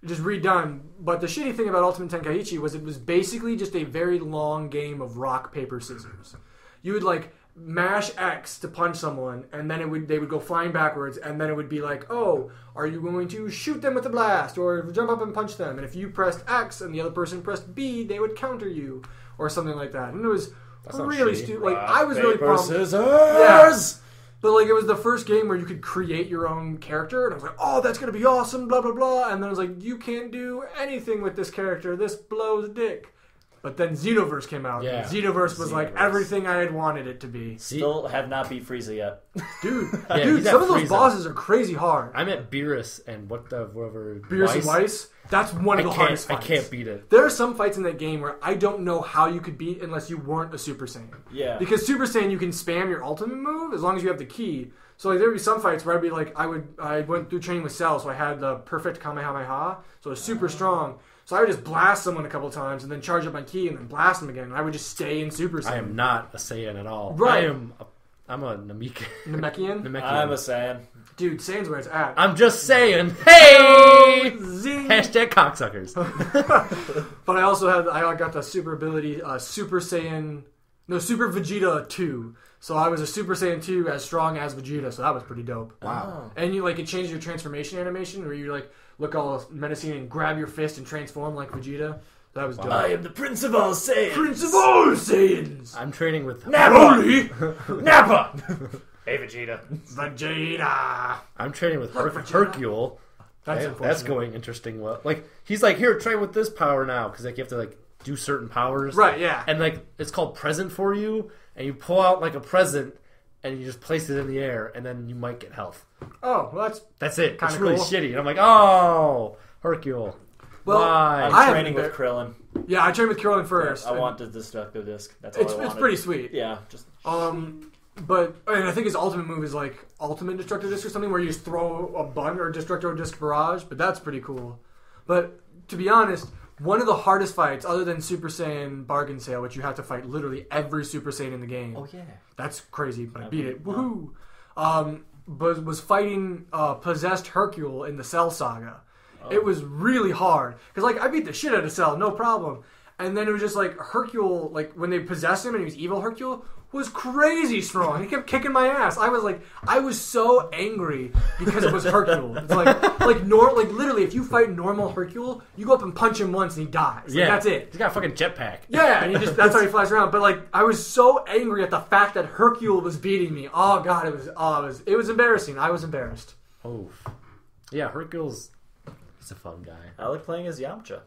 just redone. But the shitty thing about Ultimate Tenkaichi was it was basically just a very long game of rock paper scissors. You would like mash X to punch someone, and then it would they would go flying backwards, and then it would be like, oh, are you going to shoot them with a blast or jump up and punch them? And if you pressed X and the other person pressed B, they would counter you or something like that. And it was That really stupid. Like I was really Paper, pumped. scissors. But like it was the first game where you could create your own character, and I was like, "Oh, that's gonna be awesome!" Blah blah blah. And then I was like, "You can't do anything with this character. This blows dick." But then Xenoverse came out. Yeah. Xenoverse was like Xenoverse. everything I had wanted it to be. Still have not beat Frieza yet. [laughs] Dude, Yeah, dude, he's at some of those Frieza. bosses are crazy hard. I'm at Beerus and what the whatever. Beerus and Whis, that's one I of the can't. hardest I fights. can't beat it. There are some fights in that game where I don't know how you could beat unless you weren't a Super Saiyan. Yeah. Because Super Saiyan, you can spam your ultimate move as long as you have the ki. So like, there would be some fights where I'd be like, I would, I went through training with Cell, so I had the perfect Kamehameha, so it was super ah. strong. So I would just blast someone a couple times and then charge up my ki and then blast them again. And I would just stay in Super Saiyan. I am not a Saiyan at all. Right. I am. A, I'm a Namekian. [laughs] Namekian, Namekian. I'm a Saiyan. dude, Saiyan's where it's at. I'm just saying. Hey. Zing. Hashtag cocksuckers. [laughs] But I also had I got the super ability, uh, Super Saiyan, no Super Vegeta two. So I was a Super Saiyan two as strong as Vegeta. So that was pretty dope. Wow. And you like it changes your transformation animation where you're like look all menacing and grab your fist and transform like Vegeta. That was dope. I am the Prince of all Saiyans. Prince of all Saiyans. I'm training with. Nappa. Nappa. [laughs] hey Vegeta. Vegeta. I'm training with Her- Vegeta. Hercule. That's Hey, that's going interesting. Well, like he's like, here, train with this power now, because like you have to like do certain powers, Right. Yeah. And like it's called present for you, and you pull out like a present, and you just place it in the air, and then you might get health. oh, well, that's That's it. Kinda it's really cool. shitty. And I'm like, oh, Hercule. well. Why? I'm I haven't training with Krillin. Yeah, I trained with Krillin first. I want the destructive disc. That's all It's I it's pretty sweet. Yeah, just Um, but I, and I think his ultimate move is like ultimate destructive disc or something where you just throw a bun or destructive disc barrage. But that's pretty cool. But to be honest, one of the hardest fights, other than Super Saiyan Bargain Sale, which you have to fight literally every Super Saiyan in the game. Oh yeah. That's crazy, but I beat it. Woohoo! Um, was was fighting uh, possessed Hercule in the Cell Saga. It was really hard because like I beat the shit out of Cell, no problem. And then it was just like Hercule, like when they possessed him and he was evil Hercule, was crazy strong. He kept kicking my ass. I was like, I was so angry because it was Hercule. It's like, like nor, like literally, if you fight normal Hercule, you go up and punch him once and he dies. Like, yeah, that's it. He's got a fucking jetpack. Yeah, and he just that's how he flies around. But like I was so angry at the fact that Hercule was beating me. Oh god, it was oh it was it was embarrassing. I was embarrassed. Oh, yeah. Hercule's he's a fun guy. I like playing as Yamcha.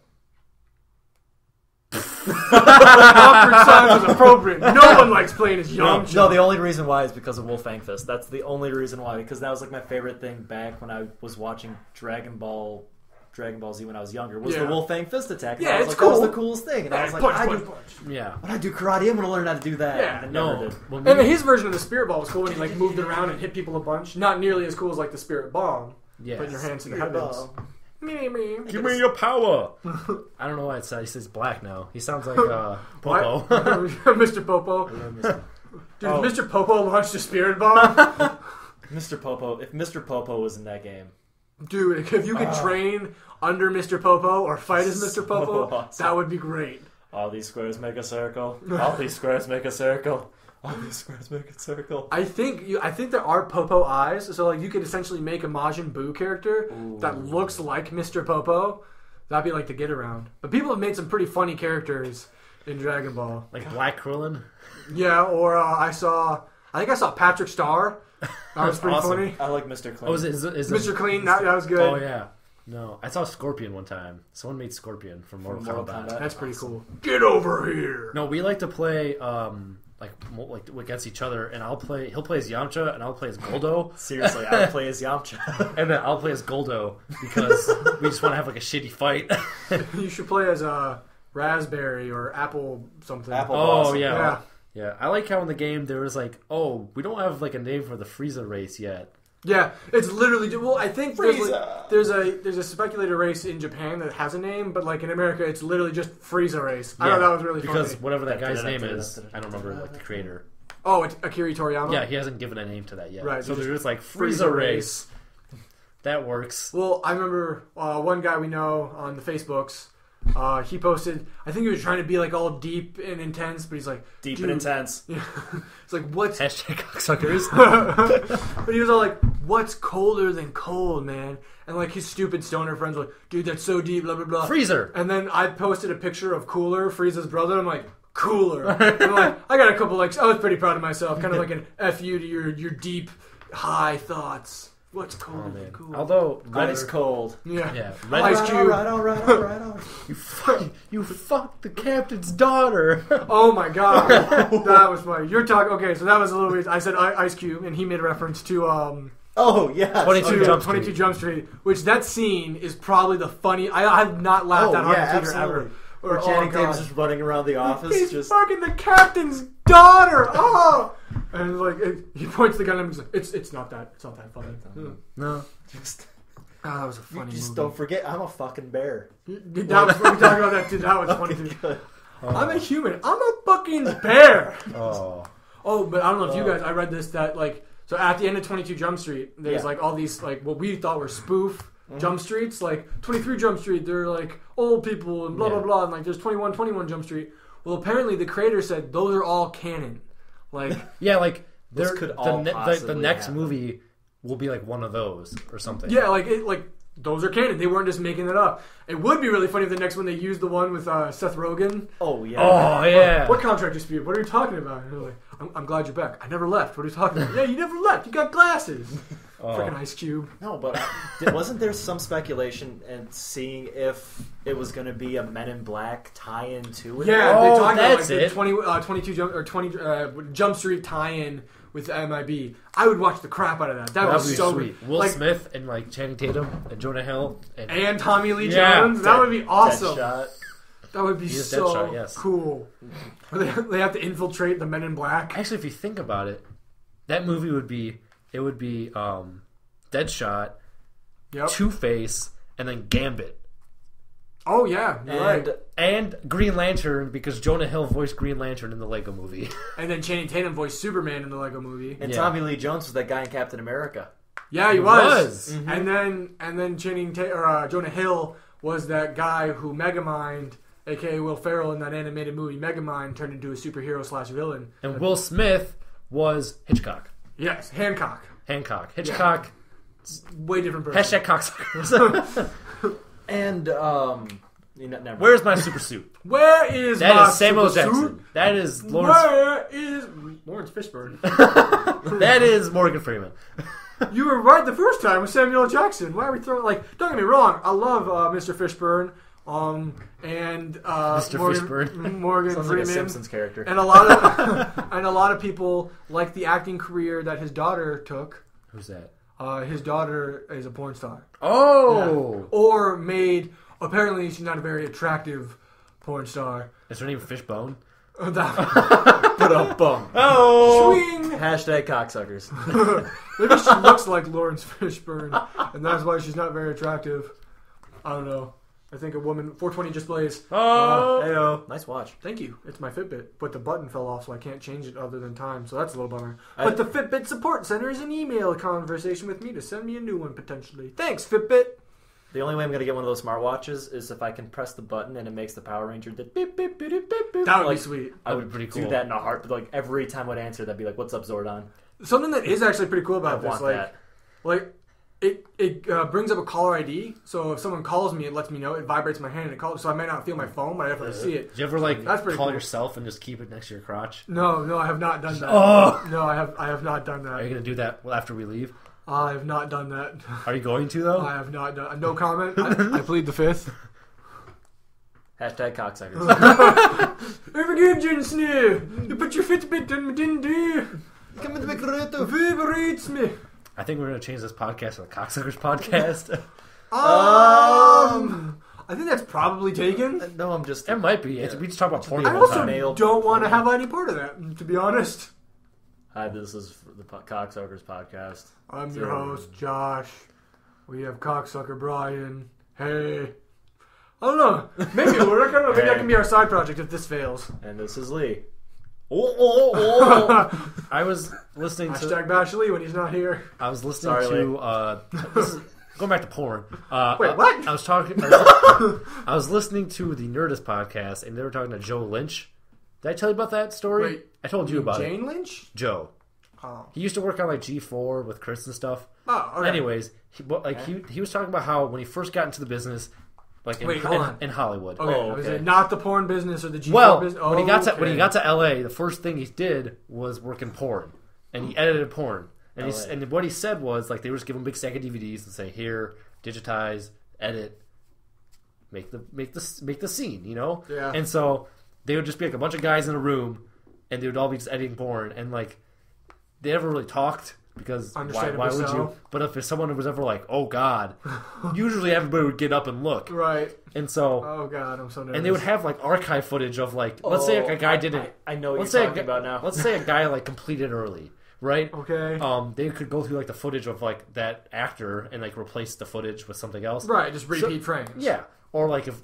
Awkward silence was appropriate. No [laughs] one likes playing as young. No, the only reason why is because of Wolf Fang Fist. That's the only reason why. Because that was like my favorite thing back when I was watching Dragon Ball, Dragon Ball Z when I was younger. Was Yeah. the Wolf Fang Fist attack? And Yeah, I was it's like, That was cool. the coolest thing. And I was like, punch, I punch, do, punch. Yeah. when I do karate, I'm gonna learn how to do that. Yeah. and I never No. did. Well, And me- then his version of the spirit ball was cool when he like moved it around and hit people a bunch. Not nearly as cool as like the spirit bomb. yeah. Putting your hands in the Spirit heavens. Ball. Me, me. Give me your power. [laughs] I don't know why it says, he says black now. He sounds like uh, [laughs] Popo. What? [laughs] Mr. Popo. Dude, Oh. Mr. Popo launched a spirit bomb. Mr. Popo. If Mr. Popo was in that game, Dude, if you could train under Mr. Popo or fight as Mr. Popo, So awesome. that would be great. all these squares make a circle. All these squares make a circle. [laughs] All the squares make a circle. I think you, I think there are Popo eyes, so like you could essentially make a Majin Buu character that looks like Mr. Popo. That'd be like the get around. But people have made some pretty funny characters in Dragon Ball. like Black Krillin. Yeah, or uh, I saw I think I saw Patrick Star. That was pretty Awesome. funny. I like Mr. Clean. Oh, is it? Is it, is it Mr. Clean, that, that was good. Oh yeah. No, I saw Scorpion one time. Someone made Scorpion from Mortal, Mortal Kombat. Kombat. That's pretty cool. Get over here. No, we like to play um like like against each other, and I'll play. He'll play as Yamcha, and I'll play as Guldo, Seriously, I'll play as Yamcha. [laughs] and then I'll play as Guldo because we just want to have like a shitty fight. [laughs] You should play as a raspberry or apple something. Apple oh Blossom. yeah. Yeah. Yeah, I like how in the game there was like, oh, we don't have like a name for the Frieza race yet. Yeah, it's literally well. I think there's, like, there's a there's a speculator race in Japan that has a name, but like in America, it's literally just Frieza race. I Yeah, thought that was really because funny. whatever that guy's name is, I don't remember like the creator. Oh, it's Akira Toriyama. Yeah, he hasn't given a name to that yet. Right, So just there's just like Frieza race. That works. Well, I remember uh, one guy we know on the Facebooks. Uh, he posted. I think he was trying to be like all deep and intense, but he's like Deep Dude. and intense. Yeah. [laughs] it's like what's [laughs] Hashtag cocksuckers. [laughs] but he was all like, "What's colder than cold, man?" And like his stupid stoner friends were like, "Dude, that's so deep." Blah blah blah. Freezer. And then I posted a picture of Cooler, Frieza's brother. I'm like, "Cooler." and I'm like, I got a couple likes. I was pretty proud of myself. Kind of like an f you to your your deep, high thoughts. What's colder Oh, man. cool? Although Ice Red, cold. yeah. yeah, Ice Red, Cube. Alright, alright, alright, alright. [laughs] you fuck, you fucked the captain's daughter. [laughs] Oh my god, [laughs] that was funny. You're talking. Okay, so that was a little weird. I said I- Ice Cube, and he made a reference to um Oh, yeah. 22 to Jump 22 Street. Jump Street, which that scene is probably the funny. I, I have not laughed Oh, that hard yeah, in theater ever. Or oh, Channing God. Tatum's just running around the office, He's just fucking the captain's daughter. Oh, and like it, he points the gun at him. He's like, "It's it's not that. It's not that funny." no, just [laughs] Ah, that was a you funny. just movie. don't forget I'm a fucking bear. That was we talked about that too. That was [laughs] funny too. Good. I'm a human. I'm a fucking bear. oh, Oh, but I don't know if you Oh. guys. I read this that like so at the end of 22 Jump Street, there's Yeah. like all these like what we thought were spoof Mm-hmm. Jump Streets, like 23 Jump Street. They're like old people and blah blah blah, and like there's 21 21 Jump Street. Well, apparently the creator said those are all canon. Like [laughs] yeah, like This there, could the, all ne- the, the next happen. movie will be like one of those or something. yeah, like it like. Those are canon. They weren't just making it up. It would be really funny if the next one they used the one with uh, Seth Rogen. Oh yeah. Oh yeah. What contract dispute? What are you talking about? And they're like, I'm, I'm glad you're back. I never left. What are you talking about? [laughs] yeah, you never left. You got glasses. Oh. Freaking Ice Cube. No, but uh, wasn't there some speculation and seeing if it was going to be a Men in Black tie-in to it? Yeah, Oh, they talked about like that's the it. 20, uh, 22 jump or 20 uh, Jump Street tie-in with MIB. I would watch the crap out of that. That That'd was be so sweet. good. Will like, Smith and like Channing Tatum and Jonah Hill and, and Tommy Lee Yeah. Jones. That would be awesome. Deadshot. That would be so Deadshot, yes. cool. they, they have to infiltrate the Men in Black. actually, if you think about it, that movie would be it would be um, Deadshot, Yep. Two Face, and then Gambit. Oh yeah, you're And right. And Green Lantern because Jonah Hill voiced Green Lantern in the Lego movie. [laughs] And then Channing Tatum voiced Superman in the Lego Movie. and Yeah. Tommy Lee Jones was that guy in Captain America. Yeah, he He was. was. Mhm. And then and then Channing Ta- or uh, Jonah Hill was that guy who Megamind, aka Will Ferrell, in that animated movie Megamind, turned into a superhero slash villain. And Will Smith was Hitchcock. Yes, Hancock. Hancock. Hitchcock. Way different person. Hashtag cocksuckers. [laughs] And um, you know, never. Where's my super suit? [laughs] Where is That my is Samuel super Jackson. suit? That is Laurence. Where is Laurence Fishburne? [laughs] that is Morgan Freeman. you were right the first time with Samuel Jackson. Why are we throwing like? Don't get me wrong. I love uh, Mr. Fishburne. Um and uh, Mr. Morgan, Fishburne. [laughs] Morgan Sounds like a Freeman. Simpsons character. and a lot of [laughs] [laughs] and a lot of people like the acting career that his daughter took. Who's that? Uh, his daughter is a porn star, Oh, or made. Apparently, she's not a very attractive porn star. is her name Fishbone? Put a bum. Oh, Swing. Hashtag cocksuckers. Maybe she looks like Laurence Fishburne, and that's why she's not very attractive. I don't know. I think a woman 420 just plays. oh. Ah. Uh, heyo. Nice watch. Thank you. It's my Fitbit, but the button fell off, so I can't change it other than time. So that's a little bummer. I- but the Fitbit support center is an email conversation with me to send me a new one potentially. Thanks, Fitbit. The only way I'm gonna get one of those smartwatches is if I can press the button and it makes the Power Ranger that beep beep beep beep beep. beep. That would like, be sweet. I That'd would be pretty do that in a heart. Like every time I'd answer, that'd be like, "What's up, Zordon?" Something that is actually pretty cool I about this, want like, that. like it it uh, brings up a caller ID. So if someone calls me, it lets me know. It vibrates my hand and it calls. So I may not feel my phone, but I definitely see it. Did you ever like That's pretty call cool. yourself and just keep it next to your crotch? No, no, I have not done that. Oh. No, I have I have not done that. Are you gonna do that after we leave? I have not done that. [laughs] Are you going to though? I have not done. No comment. I, I [laughs] plead the fifth. Hashtag cocksuckers. Over again, Jen Snow. You put your Fitbit on my dindy. Come with the Microreto. Vibrates me. I think we're gonna change this podcast to the Cocksuckers Podcast. [laughs] [laughs] Um, I think that's probably taken. No, I'm just. It might be. It's, we just talk about porn. be I all the also time. male. don't want to have any part of that, to be honest. Hi, this is the po- Cocksuckers podcast. I'm your Sure. host, Josh. We have cocksucker Brian. Hey. I don't know. Maybe we're not gonna. Maybe that can be our side project if this fails. And this is Lee. Oh, oh, oh. [laughs] I was listening to. Hashtag Bash Lee when he's not here. I was listening Sorry, to. Uh, this is, going back to porn. Uh, Wait, what? I was talking. I was, [laughs] I was listening to the Nerdist podcast, and they were talking to Joe Lynch. Did I tell you about that story? Wait, I told you about it. Jane Lynch? Joe. Oh. He used to work on like G4 with Chris and stuff. Oh, okay. Anyways, he, but, like he he was talking about how when he first got into the business, like in, Wait, hold in, on. in Hollywood. Okay, Oh, was okay. it not the porn business or the G4 Well, business? when he got to when he got to LA, the first thing he did was work in porn, and he edited porn. And he, LA. and what he said was like they would just give him a big stack of DVDs and say here, digitize, edit, make the make the make the scene, you know. Yeah. And so they would just be like a bunch of guys in a room, and they would all be just editing porn, and like they never really talked because why, why would so. you? But if someone was ever like, oh god, [laughs] usually everybody would get up and look, Right. and so. Oh god, I'm so nervous. And they would have like archive footage of like, let's say like, a guy didn't. I, I know what let's you're say a talking guy, about now. Let's say a guy like completed early, right? Okay. Um, they could go through like the footage of like that actor and like replace the footage with something else. right, just repeat frames. Yeah, or like if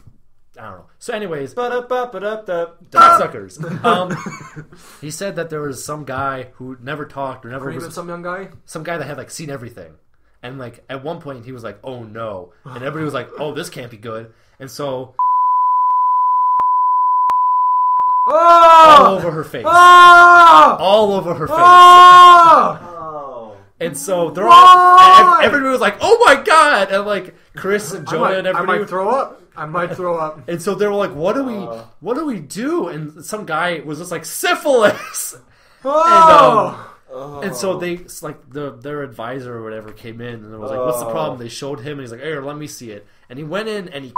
I don't know. So, anyways, Ba-da-ba-ba-da-da. Ah! suckers. [laughs] Um, he said that there was some guy who never talked or never Cream was some young guy. some guy that had like seen everything, and like at one point he was like, "Oh no," and everybody was like, "Oh, this can't be good," and so all Oh! over her face, Oh! all over her face. Oh! Oh. And so they're Why? all. ev- Everybody was like, "Oh my god!" And like Chris and might, and I might throw up. I might throw up. [laughs] and so they were like, "What do we? Uh. what do we do?" And some guy was just like syphilis. [laughs] Oh! Oh. And so they like the their advisor or whatever came in and was like, "What's the Oh. problem?" They showed him and he's like, "Here, let me see it." And he went in and he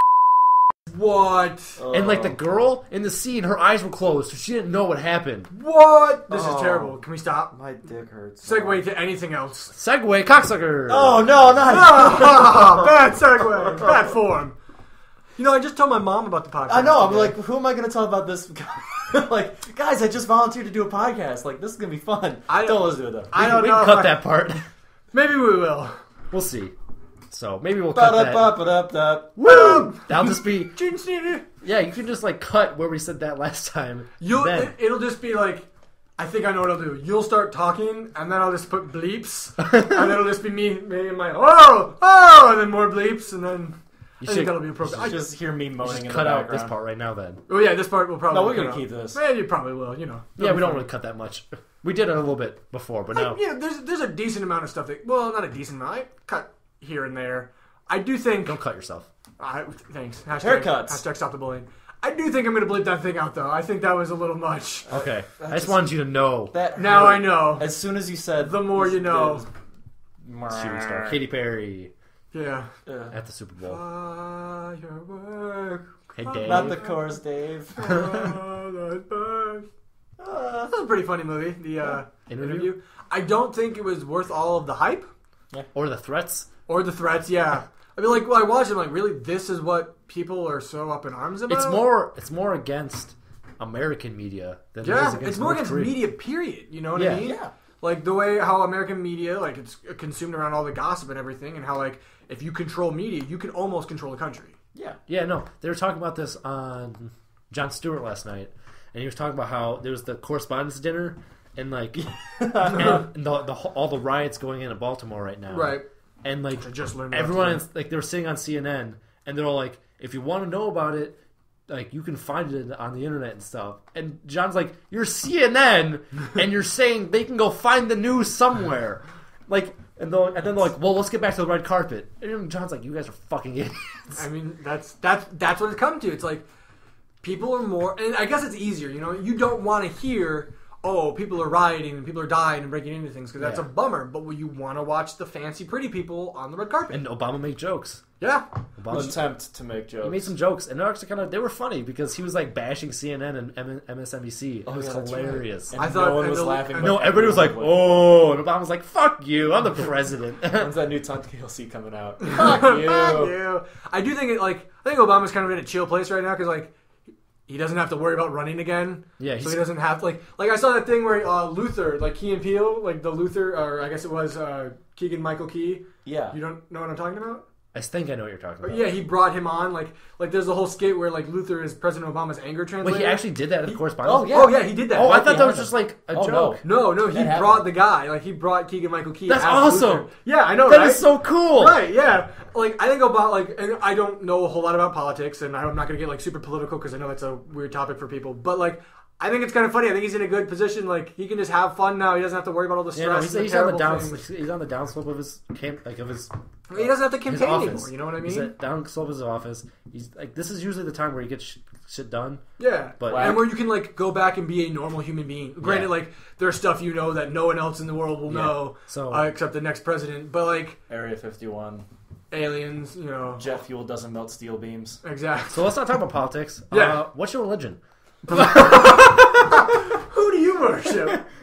what? and like Oh. the girl in the scene, her eyes were closed, so she didn't know what happened. What? This Oh. is terrible. Can we stop? My dick hurts. Segue to anything else. Segway, cocksucker. Oh no, not Ah, [laughs] bad segue. Bad form. You know, I just told my mom about the podcast. I know. I'm today. like, who am I going to tell about this? [laughs] like, guys, I just volunteered to do a podcast. Like, this is going to be fun. I- don't listen to it though. I we, don't we know. can if cut I- that part. Maybe we will. we'll see. So maybe we'll cut that. Ba-da-ba-ba-da-da. Woo! That'll just be [laughs] yeah. You can just like cut where we said that last time. You'll. then. It, it'll just be like. I think I know what I'll do. You'll start talking, and then I'll just put bleeps, [laughs] and then it'll just be me, me and my oh, oh, and then more bleeps, and then you I think should, that'll be appropriate. I just hear me you moaning should in cut the out this part right now. Then Oh yeah, this part will probably. No, we're gonna out. keep this. Man, you probably will. You know. yeah, It'll we be don't fun. really cut that much. We did it a little bit before, but now Like, yeah, there's there's a decent amount of stuff that well, not a decent amount. I cut here and there. I do think. don't cut yourself. I, thanks. Hashtag, Haircuts. Hashtag stop the bullying. I do think I'm gonna bleep that thing out though. I think that was a little much. Okay, I just just- wanted you to know. That Now hurt. I know. As soon as you said, The more you know. Shooting star Katy Perry Yeah. Uh, at the Super Bowl. Firework. Hey Dave. not the chorus, Dave. [laughs] that Uh, was a pretty funny movie. The uh, Interview? interview. I don't think it was worth all of the hype or the threats. Or the threats. Yeah. I mean, like, well, I watched it. I'm like, really, this is what people are so up in arms about. It's more. It's more against American media than it is Yeah, against it's more North against Korea. media. Period. You know what Yeah. I mean? yeah. Like the way how American media, like it's consumed around all the gossip and everything, and how like if you control media, you can almost control the country. Yeah. Yeah, no, they were talking about this on Jon Stewart last night, and he was talking about how there was the correspondence dinner and like [laughs] and the, the whole- all the riots going in in Baltimore right now, Right. And like I just learned. everyone, is, like they were sitting on CNN, and they're all like, if you want to know about it. Like you can find it on the internet and stuff, and John's like, "You're CNN, and you're [laughs] saying they can go find the news somewhere." Like, and, and then they're like, "Well, let's get back to the red carpet." And John's like, "You guys are fucking idiots." I mean, that's that's that's what it's come to. It's like people are more, and I guess it's easier. You know, you don't want to hear oh, people are rioting and people are dying and breaking into things because that's Yeah. a bummer. But you want to watch the fancy, pretty people on the red carpet. And Obama made jokes. yeah, Obama, attempt to make jokes. he made some jokes, and they're actually kind of they were funny because he was like bashing CNN and M- MSNBC. It Oh, was yeah, that's right. hilarious. And I thought- no one and was the- laughing. and but No, everybody was like, everyone "Oh," and Obama was like, "Fuck you, I'm the president." [laughs] When's that new Tom TLC coming out? [laughs] Fuck you. Fuck you. I do think it like I think Obama's kind of in a chill place right now because like he doesn't have to worry about running again. Yeah, so he doesn't have to like like I saw that thing where uh, Luther like Key and Peele like the Luther or I guess it was uh, Keegan Michael Key. Yeah. You don't know what I'm talking about? I think I know what you're talking about. yeah, he brought him on like like there's a whole skit where like Luther is President Obama's anger translator. Wait, he actually did that at the He- correspondence. Oh, yeah. Oh, oh yeah, he did that. Oh, I Right thought that was just like a Oh, joke. No, no, he That happened. brought the guy. Like he brought Keegan Michael Key. That's awesome. Luther. Yeah, I know. That right? is so cool. Right, yeah. Like I think about like, and I don't know a whole lot about politics, and I'm not gonna get like super political because I know that's a weird topic for people. But like, I think it's kind of funny. I think he's in a good position. Like he can just have fun now. He doesn't have to worry about all the stress. Yeah, no, he's, and he's on the terrible down. things. He's on the downslope of his camp, like of his He doesn't have to his campaign office. anymore. You know what I mean? He's mean? at downslope of his office. He's like this is usually the time where he gets sh- shit done. Yeah, But- and where you can like go back and be a normal human being. Granted, Yeah. like there's stuff you know that no one else in the world will Yeah. know, So- uh, except the next president. But like Area 51. aliens, you know, Jet fuel doesn't melt steel beams. exactly. So let's not talk about politics. Yeah. Uh, what's your religion? [laughs] Who do you worship? [laughs]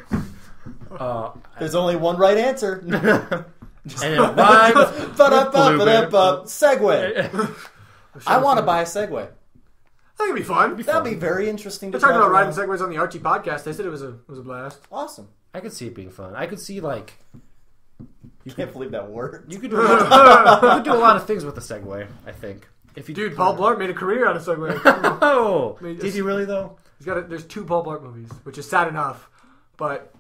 Uh, There's only one right answer. and it rhymes. Ba-da-ba-ba-da-ba. Segway. I want to buy a Segway. That'd be fun. That'd be very interesting They're talking drive about riding around. segways on the Archie podcast. They said it was a it was a blast. Awesome. I could see it being fun. I could see like You can't believe that word. you could do a lot, you could do a lot of things with a Segway. I think if you Dude, Paul Blart made a career out of segway. [laughs] Oh, mean, did he really though? He's got a, there's two Paul Blart movies, which is sad enough, but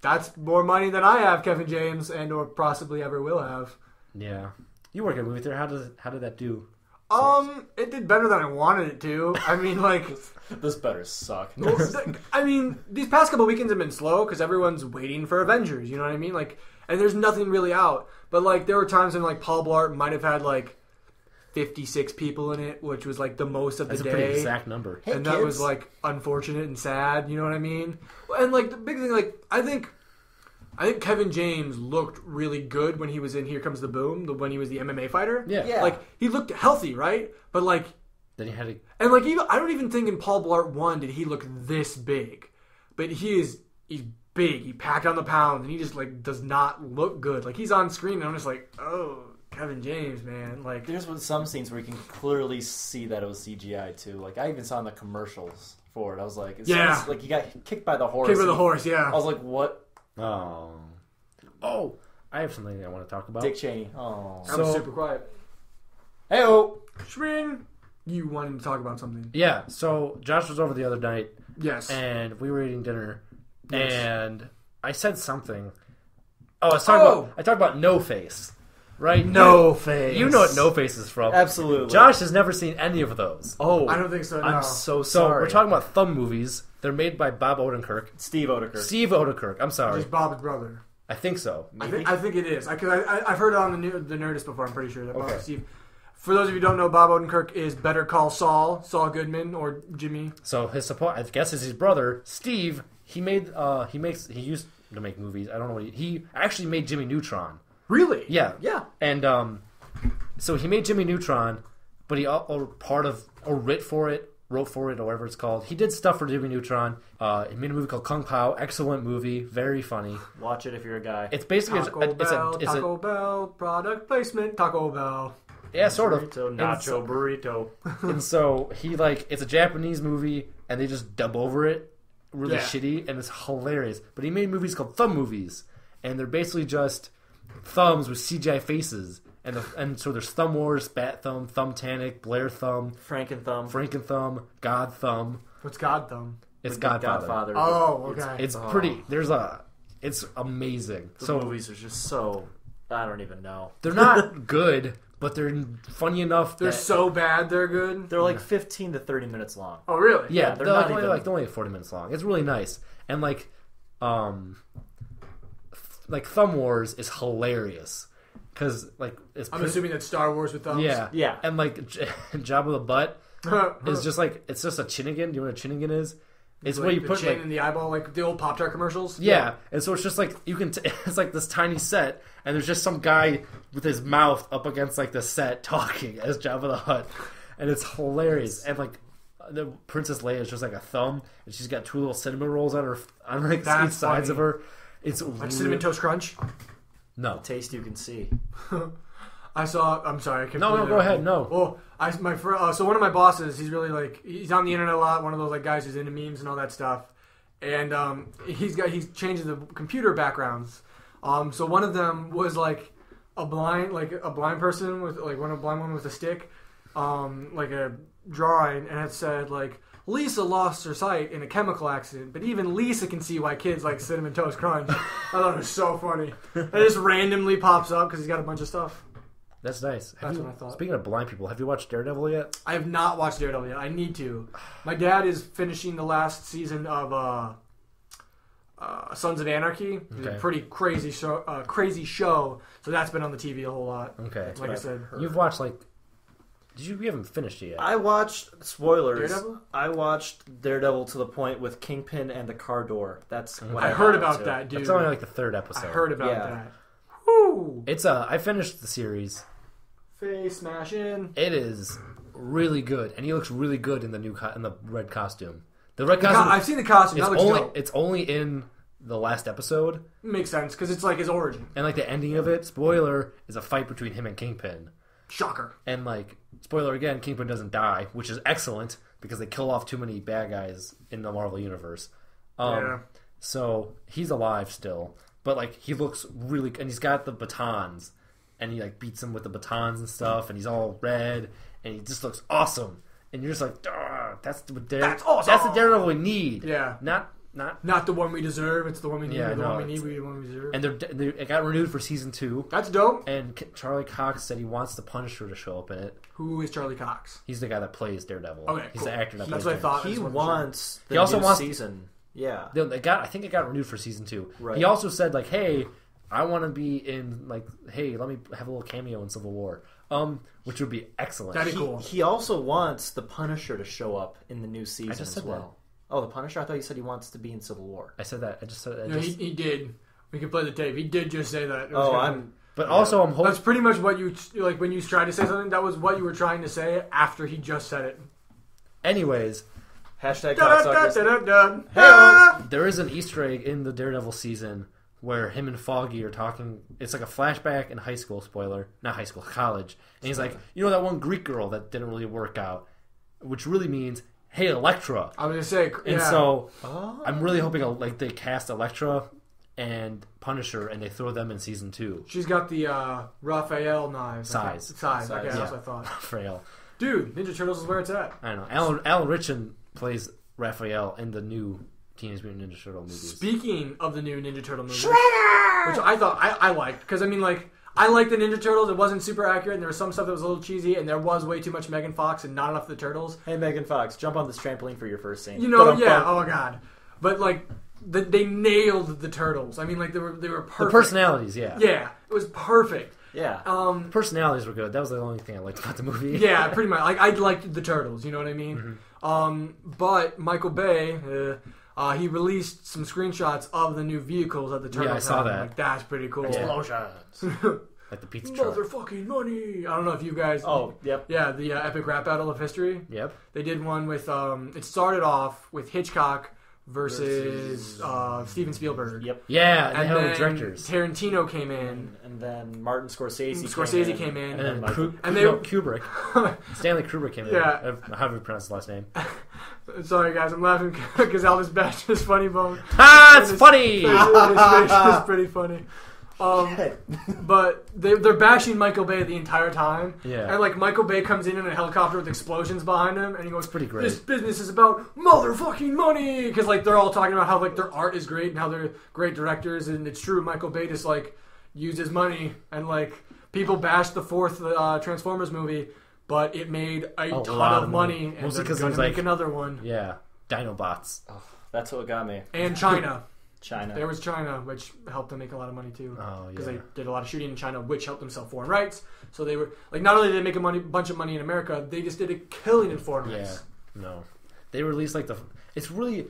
that's more money than I have, Kevin James, and or possibly ever will have. Yeah, you work at a movie theater. How does how did that do? Um, it did better than I wanted it to. I mean, like, [laughs] This better suck. I mean, these past couple weekends have been slow because everyone's waiting for Avengers. You know what I mean? Like, and there's nothing really out. But like, there were times when like Paul Blart might have had like 56 people in it, which was like the most of the That's a day. pretty exact number. Hey, and that kids. was like unfortunate and sad. You know what I mean? And like the big thing, like I think, I think Kevin James looked really good when he was in Here Comes the Boom, the when he was the MMA fighter. Yeah. Yeah. like he looked healthy, right? But like, Then he had to. and like even I don't even think in Paul Blart one did he look this big, but he is he's big. He packed on the pounds, and he just like does not look good. Like he's on screen, and I'm just like, oh, Kevin James, man, like. There's with some scenes where you can clearly see that it was CGI too. Like I even saw in the commercials for it. I was like, it Yeah. sounds like he got kicked by the horse. Kick with the horse, yeah. I was like, what? Oh, oh, I have something I want to talk about. Dick Cheney. Oh. I'm super quiet. Hey oh. Shring. You wanted to talk about something? Yeah. So Josh was over the other night, Yes. and we were eating dinner, Yes. and I said something. Oh, I was talking Oh. about I talked about No Face, right? No Face. You know what No Face is from? Absolutely. Josh has never seen any of those. Oh. I don't think so. No. I'm so So sorry. we're talking about thumb movies. They're made by Bob Odenkirk, Steve Odenkirk. Steve Odenkirk. I'm sorry, Just Bob's brother. I think so. I think I think it is. I, cause I, I I've heard it on the new, the Nerdist before. I'm pretty sure that Okay. Bob Steve. For those of you who don't know, Bob Odenkirk is Better Call Saul, Saul Goodman, or Jimmy. So his support, I guess, is his brother Steve. He made, uh, he makes, he used to make movies. I don't know what he, he actually made Jimmy Neutron. Really? Yeah, Yeah. and um, so he made Jimmy Neutron, but he al- or part of or writ for it, wrote for it, or whatever it's called. He did stuff for Jimmy Neutron. Uh, he made a movie called Kung Pow, excellent movie, very funny. Watch it if you're a guy. It's basically Taco a, it's Bell, a, it's Taco a Bell, product placement, Taco Bell. yeah, sort of. Burrito, And nacho so- burrito. [laughs] and so he like it's a Japanese movie, and they just dub over it really Yeah. shitty, and it's hilarious. But he made movies called thumb movies, and they're basically just thumbs with CGI faces, and the, and so there's Thumb Wars, Bat Thumb, Thumb Tanic, Blair Thumb, Franken thumb. Franken Thumb, God Thumb. What's God Thumb? It's The Godfather. Godfather. Oh, It's- okay. It's Oh. pretty. There's a. It's amazing. The so movies are just so. I don't even know. they're not [laughs] good, but they're funny enough. They're that, so bad they're good. They're like 15 to 30 minutes long. Oh, really? Yeah, Yeah, they're they're, not like, only, even- like they're only forty minutes long. It's really nice, and like, um, like Thumb Wars is hilarious because like it's I'm pre- assuming that's Star Wars with thumbs. yeah Yeah. and like J- [laughs] Jabba the Butt [laughs] is just like it's just a Chinnigan. Do you know what a Chinnigan is? It's like where you the put chin like in the eyeball, like the old Pop Tart commercials. yeah, and so it's just like you can. T- [laughs] it's like this tiny set, and there's just some guy with his mouth up against like the set talking as Jabba the Hutt, and it's hilarious. And like the Princess Leia is just like a thumb, and she's got two little cinnamon rolls on her on like That's each sides funny. of her. It's like cinnamon toast crunch. No, Taste you can see. [laughs] I saw. I'm sorry. I no, no. Go ahead. No. Well, I my fr- uh, so one of my bosses, he's really like he's on the internet a lot. One of those like guys who's into memes and all that stuff. And um, he's got he's changing the computer backgrounds. Um, so one of them was like a blind like a blind person with like one a blind one with a stick, um, like a drawing, and it said like. Lisa lost her sight in a chemical accident, but even Lisa can see why kids like cinnamon toast crunch. I thought it was so funny. It just randomly pops up because he's got a bunch of stuff. That's nice. Have That's you, what I thought. Speaking of blind people, have you watched Daredevil yet? I have not watched Daredevil yet. I need to. My dad is finishing the last season of uh, uh, Sons of Anarchy. It's a Okay. pretty crazy show. Uh, crazy show. So that's been on the TV a whole lot. Okay. Like I said, You've watched like. Did you? We haven't finished it yet. I watched spoilers. Daredevil? I watched Daredevil to the point with Kingpin and the car door. That's what I I, heard about into. that, dude. That's only like the third episode. I heard about Yeah. that. Whoo! It's uh, I finished the series. Face smash in. It is really good, and he looks really good in the new co- in the red costume. The red The co- costume. I've seen the costume. it's That looks only dope. it's only in the last episode, Makes sense because it's like his origin. and like the ending of it. Spoiler is a fight between him and Kingpin, Shocker. and like spoiler again, Kingpin doesn't die, which is excellent because they kill off too many bad guys in the Marvel universe. Um, Yeah. So he's alive still, but like he looks really, and he's got the batons, and he like beats him with the batons and stuff, and he's all red, and he just looks awesome. And you're just like, "Duh, that's the Dare- That's awesome!" That's the Daredevil we need. Yeah. Not not. Not the one we deserve. It's the one we need. Yeah, the no, one we need. it's- We the one we deserve. And they're, they it got renewed for season two. That's dope. And Charlie Cox said he wants the Punisher to show up in it. Who is Charlie Cox? He's the guy that plays Daredevil. Okay, he's cool. the actor that That's plays what I Daredevil. thought. He wants the He also new wants- season. Yeah. They, they got. I think it got renewed for season two. Right. He also said like, "Hey, I want to be in like, hey, let me have a little cameo in Civil War." Um, which would be excellent. That'd be He, cool. he also wants the Punisher to show up in the new season just as said well. Oh, the Punisher! I thought you said he wants to be in Civil War. I said that. I just said. I No, he, just, he did. We can play the tape. He did just say that. It was Oh, kinda- I'm. but also, I'm hoping. That's pretty much what you like when you tried to say something. That was what you were trying to say after he just said it. Anyways, Hashtag Dun, dun, cocksuckers. Hey-o. Ah! there is an Easter egg in the Daredevil season where him and Foggy are talking. It's like a flashback in high school. Spoiler, not high school, college. And he's like, you know that one Greek girl that didn't really work out, which really means, hey, Elektra. I was gonna say, yeah. And so Oh. I'm really hoping like they cast Elektra and Punisher and they throw them in season two. she's got the uh, Raphael knives. Size. Size. Size, Okay, yeah. that's what I thought. [laughs] Frail. Dude, Ninja Turtles is where it's at. I know. Alan Alan Ritchson plays Raphael in the new Teenage Mutant Ninja Turtle movies. Speaking of the new Ninja Turtle movie, which I thought I, I liked because I mean like. I liked the Ninja Turtles. It wasn't super accurate, and there was some stuff that was a little cheesy, and there was way too much Megan Fox and not enough of the Turtles. Hey, Megan Fox, jump on this trampoline for your first scene. You know, Ba-dum-bum. yeah. Oh god, but like the, they nailed the turtles. I mean, like they were they were the perfect. personalities, yeah. Yeah, it was perfect. Yeah. Um, Personalities were good. That was the only thing I liked about the movie. [laughs] yeah, [laughs] pretty much. Like I liked the turtles. You know what I mean? Mm-hmm. Um, but Michael Bay, uh, uh, he released some screenshots of the new vehicles at the turtles. Yeah, I saw have. that. Like that's pretty cool. Explosions. [laughs] like the pizza truck. Motherfucking money! I don't know if you guys. Oh, yep. Yeah, the uh, epic rap battle of history. Yep. They did one with. Um, it started off with Hitchcock versus, uh, Steven Spielberg. Yep. Yeah, and, And then directors. Tarantino came in. And then Martin Scorsese. Scorsese came in. and then Michael- Kru- and no, [laughs] Kubrick. Stanley Kubrick came in. Yeah. How do we pronounce his last name? [laughs] Sorry guys, I'm laughing [laughs] because Elvis bashed his funny bone. ah, it's His- funny! His face is pretty funty. Um, but they, they're bashing Michael Bay the entire time. Yeah. And like Michael Bay comes in in a helicopter with explosions behind him, and he goes, pretty great. This business is about motherfucking money." Because like they're all talking about how like their art is great and how they're great directors, and it's true. Michael Bay just like uses money, and like people bashed the fourth uh, Transformers movie, but it made a, A ton of of money, money. and Mostly they're 'cause it gonna was, make like- another one. Yeah. Dinobots. That's what got me. And China. China. There was China, which helped them make a lot of money too. Oh, Because yeah. they did a lot of shooting in China, which helped them sell foreign rights. So they were like, not only did they make a money, bunch of money in America, they just did a killing in foreign Yeah. rights. No. They released like the. It's really.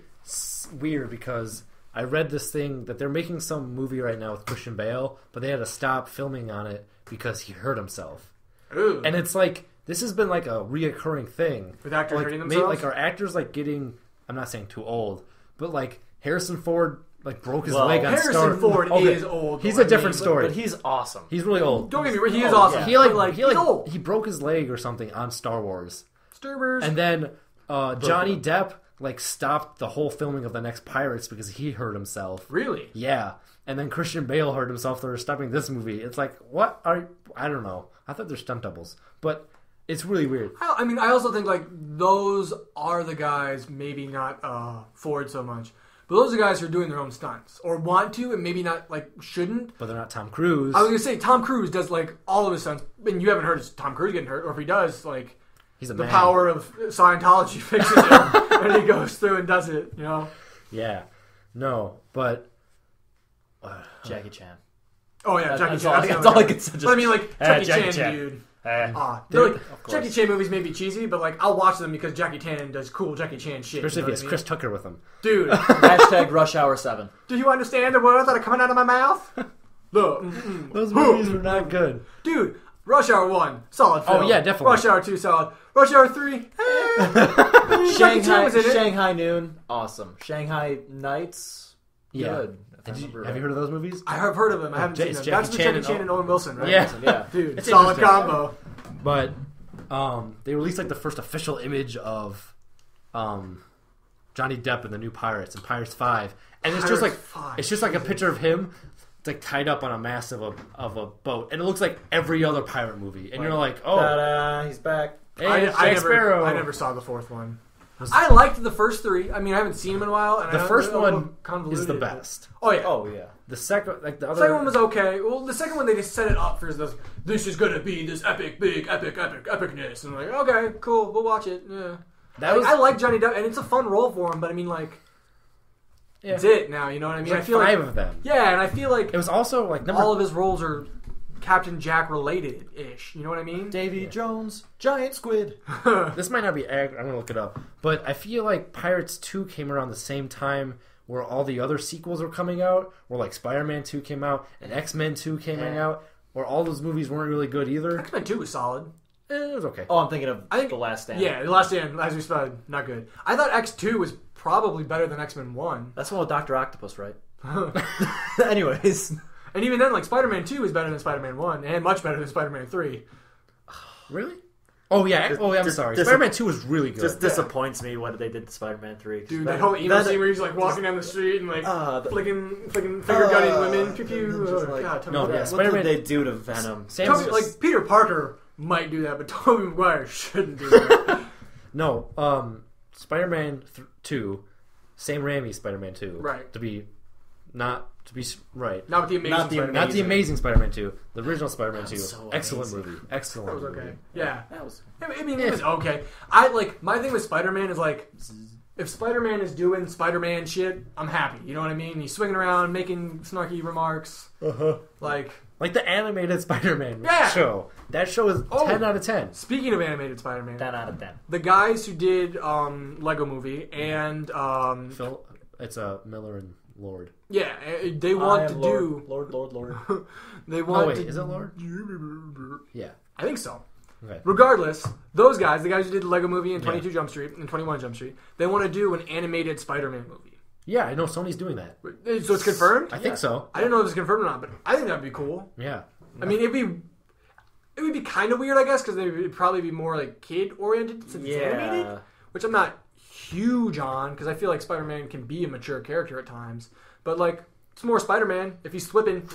weird because I read this thing that they're making some movie right now with Christian Bale, but they had to stop filming on it because he hurt himself. Ooh. And it's like this has been like a reoccurring thing With actors like, hurting themselves? like are actors like getting? I'm not saying too old, but like Harrison Ford like broke his Well, leg on Harrison Star. Ford Okay, is old. He's though, a I different mean, story. But he's awesome. He's really old. Don't get me wrong, he is Oh, awesome. yeah. He like but, like he like he's old. he broke his leg or something on Star Wars, Sturbers. and then uh, Johnny Depp like stopped the whole filming of the next Pirates because he hurt himself. really? Yeah, and then Christian Bale hurt himself. They're stopping this movie. It's like what are I don't know. I thought they're stunt doubles, but it's really weird. I, I mean, I also think like those are the guys, maybe not uh, Ford so much, but those are guys who are doing their own stunts or want to, and maybe not like shouldn't. But they're not Tom Cruise. I was gonna say Tom Cruise does like all of his stunts, and you haven't heard of Tom Cruise getting hurt, or if he does, like He's a the man. power of Scientology [laughs] fixes him, and he goes through and does it. You know? Yeah, no, but uh, Jackie Chan. Oh yeah, Jackie that's Chan. all- the that's all I guy. can say, But I mean, like [laughs] Jackie, Jackie Chan, Chan. dude. Eh, Ah, they're like. Jackie Chan movies may be cheesy, but like I'll watch them because Jackie Chan does cool Jackie Chan shit. especially you if know he has what I Chris Tucker with him. mean? dude. [laughs] Hashtag Rush Hour Seven. Do you understand the words that are coming out of my mouth? [laughs] Look. Those movies were not good. dude. Rush Hour One, solid. Film. Oh, yeah, definitely. Rush Hour Two, solid. Rush Hour Three, eh. [laughs] Jackie Chan Shanghai, was in it. Shanghai Noon, awesome. Shanghai Nights, Yeah. good. If I Did you, have you heard of those movies? I have heard of them. I haven't Ja- seen them. Jackie That's with Chan Jackie and- Chan and Owen Wilson, right? Yeah. Yeah. dude, It's solid combo. But um, they released like the first official image of um, Johnny Depp in the new Pirates and Pirates Five, and it's just like 5, it's just like a picture of him. It's like tied up on a mast of a of a boat, and it looks like every other pirate movie. And you're like, oh, he's back. hey, I, I never, I never saw the fourth one. I liked the first three. I mean, I haven't seen them in a while. And The know first they're a little one convoluted, is the best. Oh yeah. Oh yeah. The second, like the The other, second one was okay. Well, the second one they just set it up for this. This is gonna be this epic, big, epic, epic, epicness, and I'm like, okay, cool, we'll watch it. Yeah, that Like, was I like Johnny Depp, and it's a fun role for him. But I mean, like, yeah, it's it now. You know what I mean? There's I like feel five like of them. yeah, and I feel like It was also like number all of his roles are Captain Jack related ish. You know what I mean? Davy Jones, giant squid. [laughs] this might not be accurate. I'm gonna look it up, but I feel like Pirates Two came around the same time where all the other sequels were coming out, where like Spider-Man Two came out and X-Men Two came Yeah. out, where all those movies weren't really good either. X Men Two was solid. Eh, it was okay. Oh, I'm thinking of I think- the Last Stand. Yeah, The Last Stand, as we said, not good. I thought X Two was probably better than X Men One, that's the one with Doctor Octopus, right? [laughs] [laughs] Anyways, and even then, like Spider Man Two is better than Spider Man One, and much better than Spider Man Three. Really? Oh yeah. Oh, yeah, I'm Dis- sorry. dis- Spider-Man Two was really good. just disappoints me what they did to Spider-Man Three. Dude, that whole emo that- scene where he's like walking down the street and like Ah, the- flicking, flicking finger gunning Ah, women. Pew pew. Oh, like- God, Tobey No, Maguire. yeah, what Spider-Man- did they do to Venom? Sam's Tobey- like Peter Parker might do that, but [laughs] Tobey Maguire shouldn't do that. [laughs] no, um, Spider-Man th- Two, Sam Raimi Spider-Man Two, Right. To be not to be right. Not the amazing. Not the Spider-Man. Not the Amazing. Amazing Spider-Man 2, the original Spider-Man 2. was so Excellent amazing. movie. Excellent That was movie. okay. Yeah. That was I mean, it was okay. I like my thing with Spider Man is like, if Spider Man is doing Spider Man shit, I'm happy. You know what I mean? He's swinging around, making snarky remarks. Uh-huh. Like, Like the animated Spider-Man Yeah. show. That show is Oh. 10 out of 10. speaking of animated Spider Man, ten out of ten. the guys who did um, Lego Movie and um, Phil, it's uh, Miller and Lord. yeah, eh, they want to am do. Lord, Lord, Lord, Lord. [laughs] They want Oh, wait, to. is it Lord? Yeah. I think so. Okay. Regardless, those guys, the guys who did the Lego Movie and Yeah. 22 Jump Street and 21 Jump Street, they want to do an animated Spider Man movie. Yeah, I know Sony's doing that. So it's confirmed. I think so. I didn't know if it's confirmed or not, but I think that'd be cool. Yeah. I mean, it'd be it would be kind of weird, I guess, because it'd probably be more like kid oriented since it's animated, which I'm not huge on because I feel like Spider Man can be a mature character at times. But like, it's more Spider Man. If he's flipping,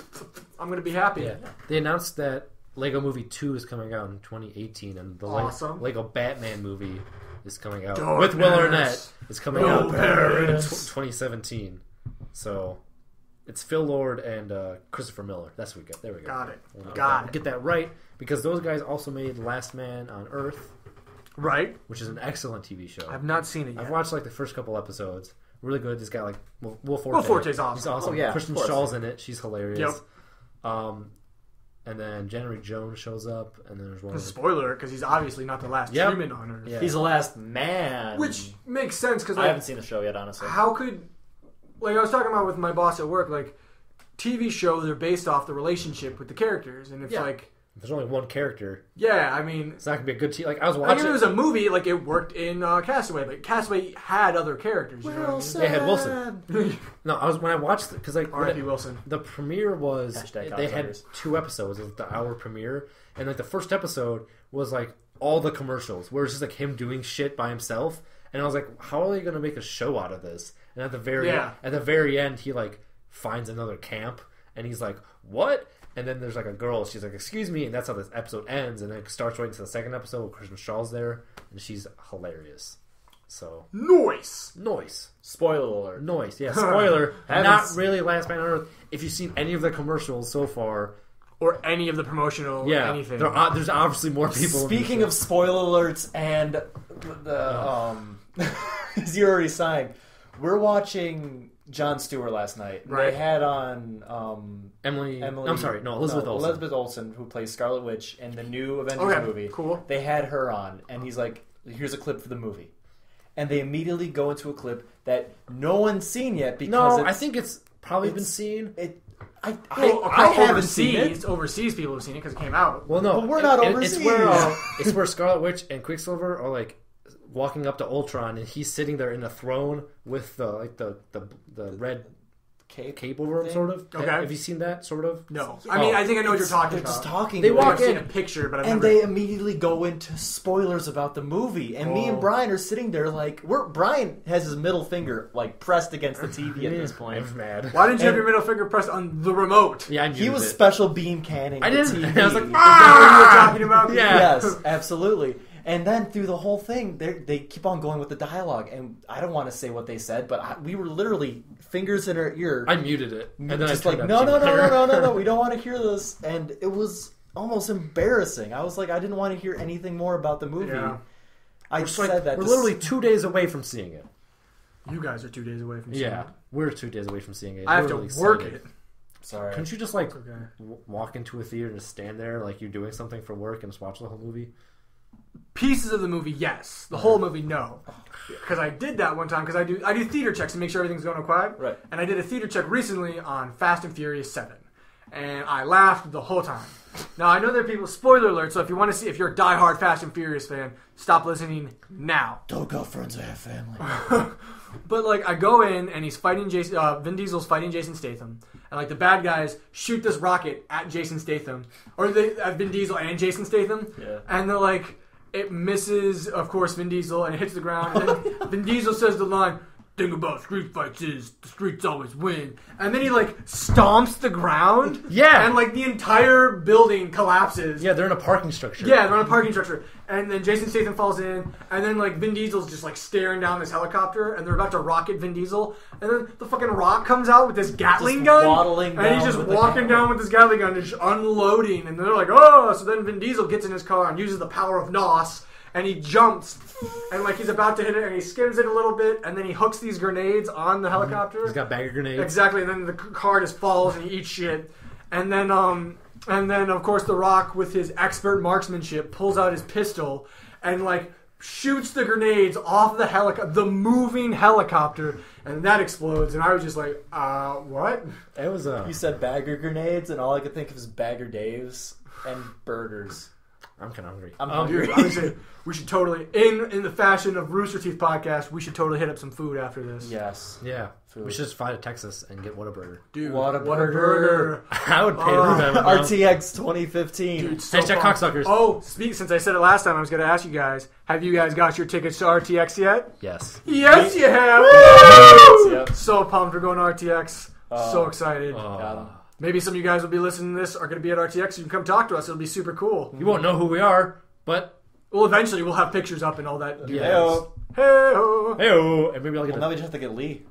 I'm gonna be happy. Yeah. They announced that Lego Movie 2 is coming out in 2018 and the Awesome. Lego Batman movie is coming out Darkness. with Will Arnett. It's coming No out in parents. 2017. So it's Phil Lord and uh, Christopher Miller. That's what we got. There we go. Got it. We'll Got it. Get that right because those guys also made Last Man on Earth, Right? which is an excellent TV show. I've not seen it I've watched like the first couple episodes. Really good. This guy like Will, Will Forte. Will Forte's awesome. He's awesome. Oh, yeah, Kristen of. Schaal's in it. She's hilarious. Yep. Um, and then January Jones shows up, and then there's one. other- Spoiler, because he's obviously not the last Yep. human on Earth. Yeah. He's the last man. Which makes sense because I haven't seen the show yet, honestly. how could like I was talking about with my boss at work, like TV shows are based off the relationship with the characters, and if Yeah. like There's only one character. yeah, I mean. It's not gonna be a good team. Like I was Like watching. if it was a movie, like it worked in uh, Castaway, but Castaway had other characters. You know Well what They had Wilson. [laughs] No, I was when I watched because like when R.I.P. Wilson. the premiere was Hashtag they had cocksuckers. two episodes. It was the hour premiere, and like the first episode was like all the commercials, where it's just like him doing shit by himself. And I was like, how are they gonna make a show out of this? And at the very Yeah. at the very end, he like finds another camp, and he's like, what? And then there's like a girl. She's like, "Excuse me," and that's how this episode ends. And it starts right into the second episode. Where Kristen Schaal's there, and she's hilarious. So Noise. noise, Spoiler alert. noise. Yeah, [laughs] spoiler. Haven't not really Last Man on Earth. If you've seen any of the commercials so far, Or any of the promotional yeah, anything. there are, there's obviously more people. Speaking of spoiler alerts and the um, [laughs] as you already signed, we're watching Jon Stewart last night. Right. They had on um. Emily, Emily. I'm sorry, no, Elizabeth Olsen. Elizabeth Olsen, who plays Scarlet Witch in the new Avengers Okay, movie. cool. They had her on, and he's like, "Here's a clip for the movie," and they immediately go into a clip that no one's seen yet because No, it's, I think it's probably been seen. it. I, I, Well, I haven't overseas, seen it. overseas people have seen it because it came out. Well, no, But we're not it- it- It's overseas. where uh, [laughs] it's where Scarlet Witch and Quicksilver are like walking up to Ultron, and he's sitting there in a throne with the like the the, the red Cape. cape over him, sort of. Okay. Have you seen that? Sort of. No, I mean Oh. I think I know what you're It's- talking They're about. just talking. They to Like, walk I've him. seen in. a picture, but I've and never. they immediately go into spoilers about the movie. And me Oh. and Brian are sitting there like, we're Brian has his middle finger like pressed against the TV at this [laughs] point. I'm mad. Why didn't you have your middle finger pressed on the remote? Yeah, I He was it. special beam cannon. I didn't- TV. [laughs] I was like, Is [laughs] that what you were talking about? Yeah. yes, absolutely. And then through the whole thing, they they keep on going with the dialogue, and I don't want to say what they said, but I, we were literally fingers in our ear, I muted it, and then just I like no, no, no, no, no, no, [laughs] no, we don't want to hear this, and it was almost embarrassing. I was like, I didn't want to hear anything more about the movie. Yeah. I We're, just like- said that we're to literally two days away from seeing it. You guys are two days away from seeing Yeah, it. Yeah, we're two days away from seeing it. I have We're to work excited. it. Sorry. Couldn't you just like Okay. w- walk into a theater and just stand there like you're doing something for work and just watch the whole movie? Pieces of the movie, yes. The whole movie, no. Because I did that one time. Because I do I do theater checks to make sure everything's going okay. Right. And I did a theater check recently on Fast and Furious Seven, and I laughed the whole time. Now I know there are people. Spoiler alert! So if you want to see, if you're a diehard Fast and Furious fan, stop listening now. Don't go friends. I have family. [laughs] But like I go in and he's fighting Jason. Uh, Vin Diesel's fighting Jason Statham, and like the bad guys shoot this rocket at Jason Statham, or they at Vin Diesel and Jason Statham, Yeah. and they're like it misses, of course, Vin Diesel, and it hits the ground. And then [laughs] Vin Diesel says the line. Thing about street fights is the streets always win, and then he like stomps the ground, Yeah. and like the entire building collapses. Yeah, they're in a parking structure. Yeah, they're on a parking structure, and then Jason Statham falls in, and then like Vin Diesel's just like staring down this helicopter, and they're about to rocket Vin Diesel, and then the fucking Rock comes out with this Gatling Just gun, and he's just walking down with this Gatling gun and just unloading, and they're like, oh, so then Vin Diesel gets in his car and uses the power of Nos, and he jumps, and like he's about to hit it, and he skims it a little bit, and then he hooks these grenades on the helicopter. He's got bag of grenades. Exactly, and then the car just falls and he eats shit. And then, um, and then of course, The Rock, with his expert marksmanship, pulls out his pistol and like shoots the grenades off the helicopter, the moving helicopter, and that explodes. And I was just like, uh, what? It was uh, You said bagger grenades, and all I could think of is Bagger Dave's and burgers. I'm kind of hungry. I'm Um, Dude, hungry. honestly, we should totally, in in the fashion of Rooster Teeth podcast, we should totally hit up some food after this. yes. yeah, Food. we should just fly to Texas and get Whataburger. Dude, Whataburger. [laughs] I would pay Oh. for that. bro. RTX 2015. Dude, so Hashtag fun. cocksuckers. Oh, speak. Since I said it last time, I was going to ask you guys: Have you guys got your tickets to RTX yet? Yes. Yes, you have. Yes, yep. So pumped for going to RTX. Uh, so excited. Uh, Maybe some of you guys will be listening to this are going to be at RTX. You can come talk to us. It'll be super cool. you won't know who we are, but Well, eventually we'll have pictures up and all that. yeah. Heyo. Hey, Hey, and maybe I'll get Well, a now we just have to get Lee.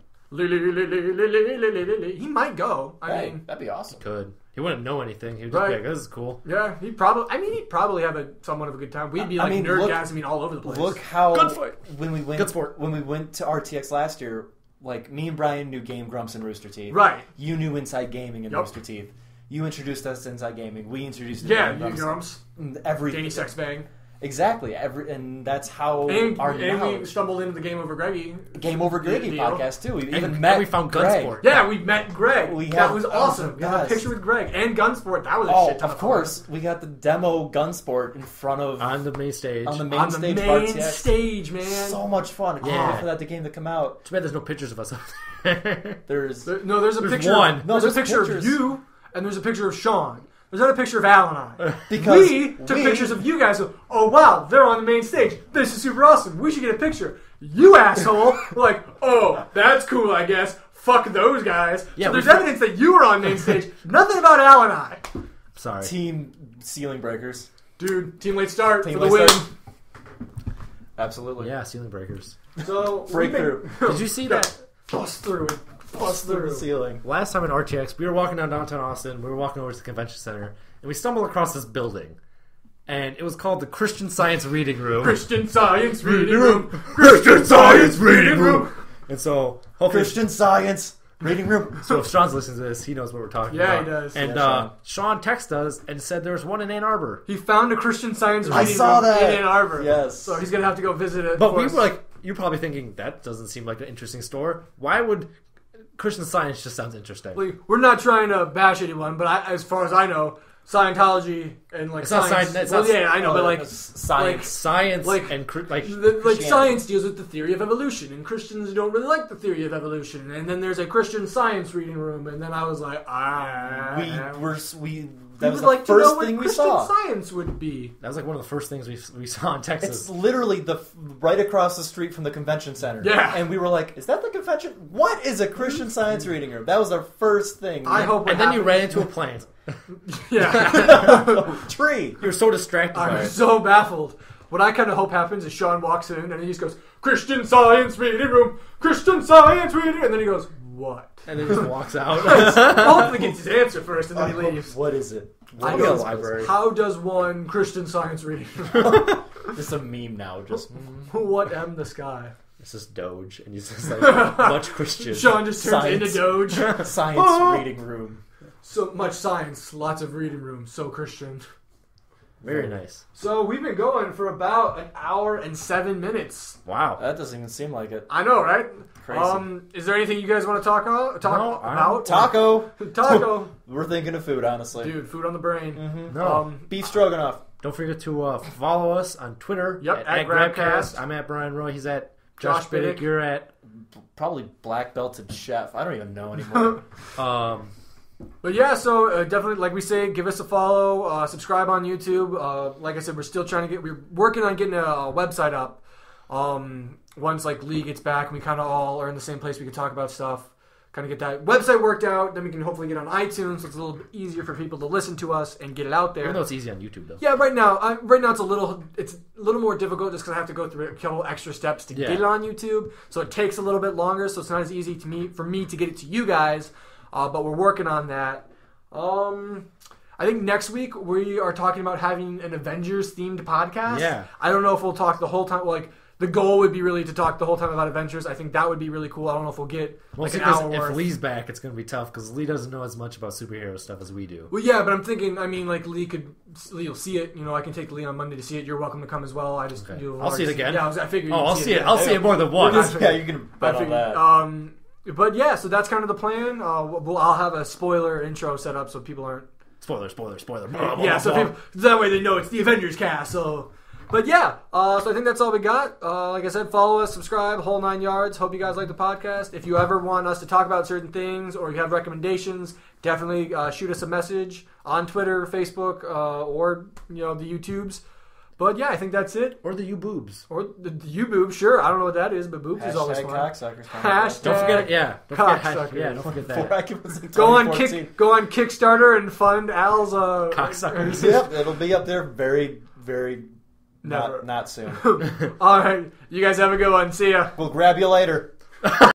he might go. I Hey, mean, that'd be awesome. Good. He wouldn't know anything. He would just Right. be like, "This is cool." yeah, he probably. I mean, he'd probably have a somewhat of a good time. We'd be I like mean, look- nerdgasming all over the place. Look how Good fight. when we went Good sport. when we went to RTX last year, like me and Brian knew Game Grumps and Rooster Teeth. Right. You knew Inside Gaming and Yup. Rooster Teeth. You introduced us to Inside Gaming. We introduced Yeah, to you Gundams. Norms, every Danny Sexbang, exactly every, and that's how and, our and we stumbled into the Game Over Greggy. Game Over Greggy Deal. podcast too. We And- even and met. we found Greg. Gunsport. Yeah, we met Greg. We that have- was that was awesome. the We have a picture with Greg and Gunsport. That was a Oh, shit ton of fun. course, we got the demo Gunsport in front of on the main stage. on the main on the stage. main RTX. stage, man. So much fun! I can't Yeah. wait for that the game to come out. Too bad there's no pictures of us. There's There- no, there's a There's picture. one. No, there's, a picture pictures. of you, and there's a picture of Sean. There's not a picture of Al and I. because we took we- pictures of you guys. Of, oh wow, they're on the main stage. This is super awesome. We should get a picture. You asshole! We're [laughs] like, oh, that's cool. I guess. Fuck those guys. Yeah, so there's we- evidence that you were on main stage. [laughs] Nothing about Al and I. Sorry. team ceiling breakers. Dude, team late start Team for the late win. start. Absolutely. Yeah, ceiling breakers. So we Breakthrough. made- Did you see that? Bust through it. Bust through the ceiling. Last time in RTX, we were walking down downtown Austin. We were walking over to the convention center, and we stumbled across this building, and it was called the Christian Science Reading Room. Christian Science Reading Room. Christian Science Reading Room. And so, hopefully, Christian Science reading room. so if Sean's listening to this, he knows what we're talking Yeah, about. Yeah, he does. And Yeah, uh, Sean texted us and said there was one in Ann Arbor. He found a Christian Science I reading saw room that. in Ann Arbor. Yes. So he's gonna have to go visit it. But we us. were like, you're probably thinking that doesn't seem like an interesting store. Why would Christian Science just sounds interesting? Like, we're not trying to bash anyone, but I, as far as I know, Scientology and like It's not science. it's well, not- yeah, I know, but like, science. like, Science Like- and like the, like science deals with the theory of evolution, and Christians don't really like the theory of evolution. And then there's a Christian Science reading room, and then I was like, ah, we were we. We That would was the like to know first what thing we Christian saw. Science would be. that was like one of the first things we we saw in Texas. It's literally the right across the street from the convention center. Yeah. and we were like, "Is that the convention? What is a Christian mm-hmm. Science reading room?" That was our first thing. I hope. and then you ran into a plant. [laughs] Yeah. [laughs] tree. You were so distracted I'm it. so baffled. What I kind of hope happens is Sean walks in and he just goes, Christian Science reading room, Christian Science reading, Room and then he goes, what? And then just walks out. [laughs] Hopefully gets his answer first and then he I hope- leaves. What is it? I What know. is Library. How does one Christian Science reading room? Just a meme now. Just mm-hmm. what am the sky? It's just Doge, and he's just [laughs] like much Christian. Sean just turns Science. into Doge. [laughs] science reading room. So much science, lots of reading room, so Christian. Very nice. So we've been going for about an hour and seven minutes. Wow. That doesn't even seem like it. I know, right? Crazy. Um, is there anything you guys want to talk about? Talk No, about Taco. [laughs] Taco, [laughs] We're thinking of food, honestly. dude. Food on the brain. hmm No. Um, Beef stroganoff. Don't forget to uh, follow us on Twitter. Yep, at, at at Grabcast. Grabcast. I'm at Brian Roy. He's at Josh, Josh Biddick. Biddick. You're at. Probably black belted chef. I don't even know [laughs] anymore. Um, But yeah, so uh, definitely, like we say, give us a follow, uh, subscribe on YouTube. Uh, like I said, we're still trying to get, we're working on getting a, a website up. Um, once like Lee gets back, and we kind of all are in the same place. We can talk about stuff. Kind of get that website worked out. Then we can hopefully get on iTunes, so it's a little bit easier for people to listen to us and get it out there. even though it's easy on YouTube though. Yeah, right now, I, right now it's a little, it's a little more difficult just because I have to go through a couple extra steps to Yeah. get it on YouTube. So it takes a little bit longer. So it's not as easy to me for me to get it to you guys. Uh, but we're working on that. Um, I think next week we are talking about having an Avengers themed podcast. Yeah. I don't know if we'll talk the whole time. Like the goal would be really to talk the whole time about Avengers. I think that would be really cool. I don't know if we'll get Well, like see, an 'cause hour if worth. Lee's back, it's going to be tough because Lee doesn't know as much about superhero stuff as we do. Well, yeah, but I'm thinking. I mean, like Lee could, Lee will see it. You know, I can take Lee on Monday to see it. You're welcome to come as well. I just Okay. do. I'll see it again. Yeah, I, was, I figured. Oh, you'd I'll see it. again. I'll see it more than once. [laughs] yeah, you can I bet on that. Um, but yeah, so that's kind of the plan. Uh, we'll, I'll have a spoiler intro set up so people aren't. Spoiler, spoiler, spoiler. Blah, [laughs] blah, yeah, so blah. people, that way they know it's the Avengers cast. So, but yeah, uh, so I think that's all we got. Uh, like I said, follow us, subscribe, whole nine yards. Hope you guys like the podcast. If you ever want us to talk about certain things or you have recommendations, definitely uh, shoot us a message on Twitter, Facebook, uh, or you know the YouTubes. But yeah, I think that's it. Or the you boobs. Or the, the U boob, sure. I don't know what that is, but boobs is always Hashtag fun. cocksuckers. Hashtag- Don't forget, it. yeah. Don't forget, Cocksuckers. yeah, don't forget Before that. I was in Go on 2014. kick, go on Kickstarter and fund Al's uh, Cocksuckers. [laughs] Yep, it'll be up there very, very Never. not, not soon. [laughs] All right, you guys have a good one. See ya. we'll grab you later. [laughs]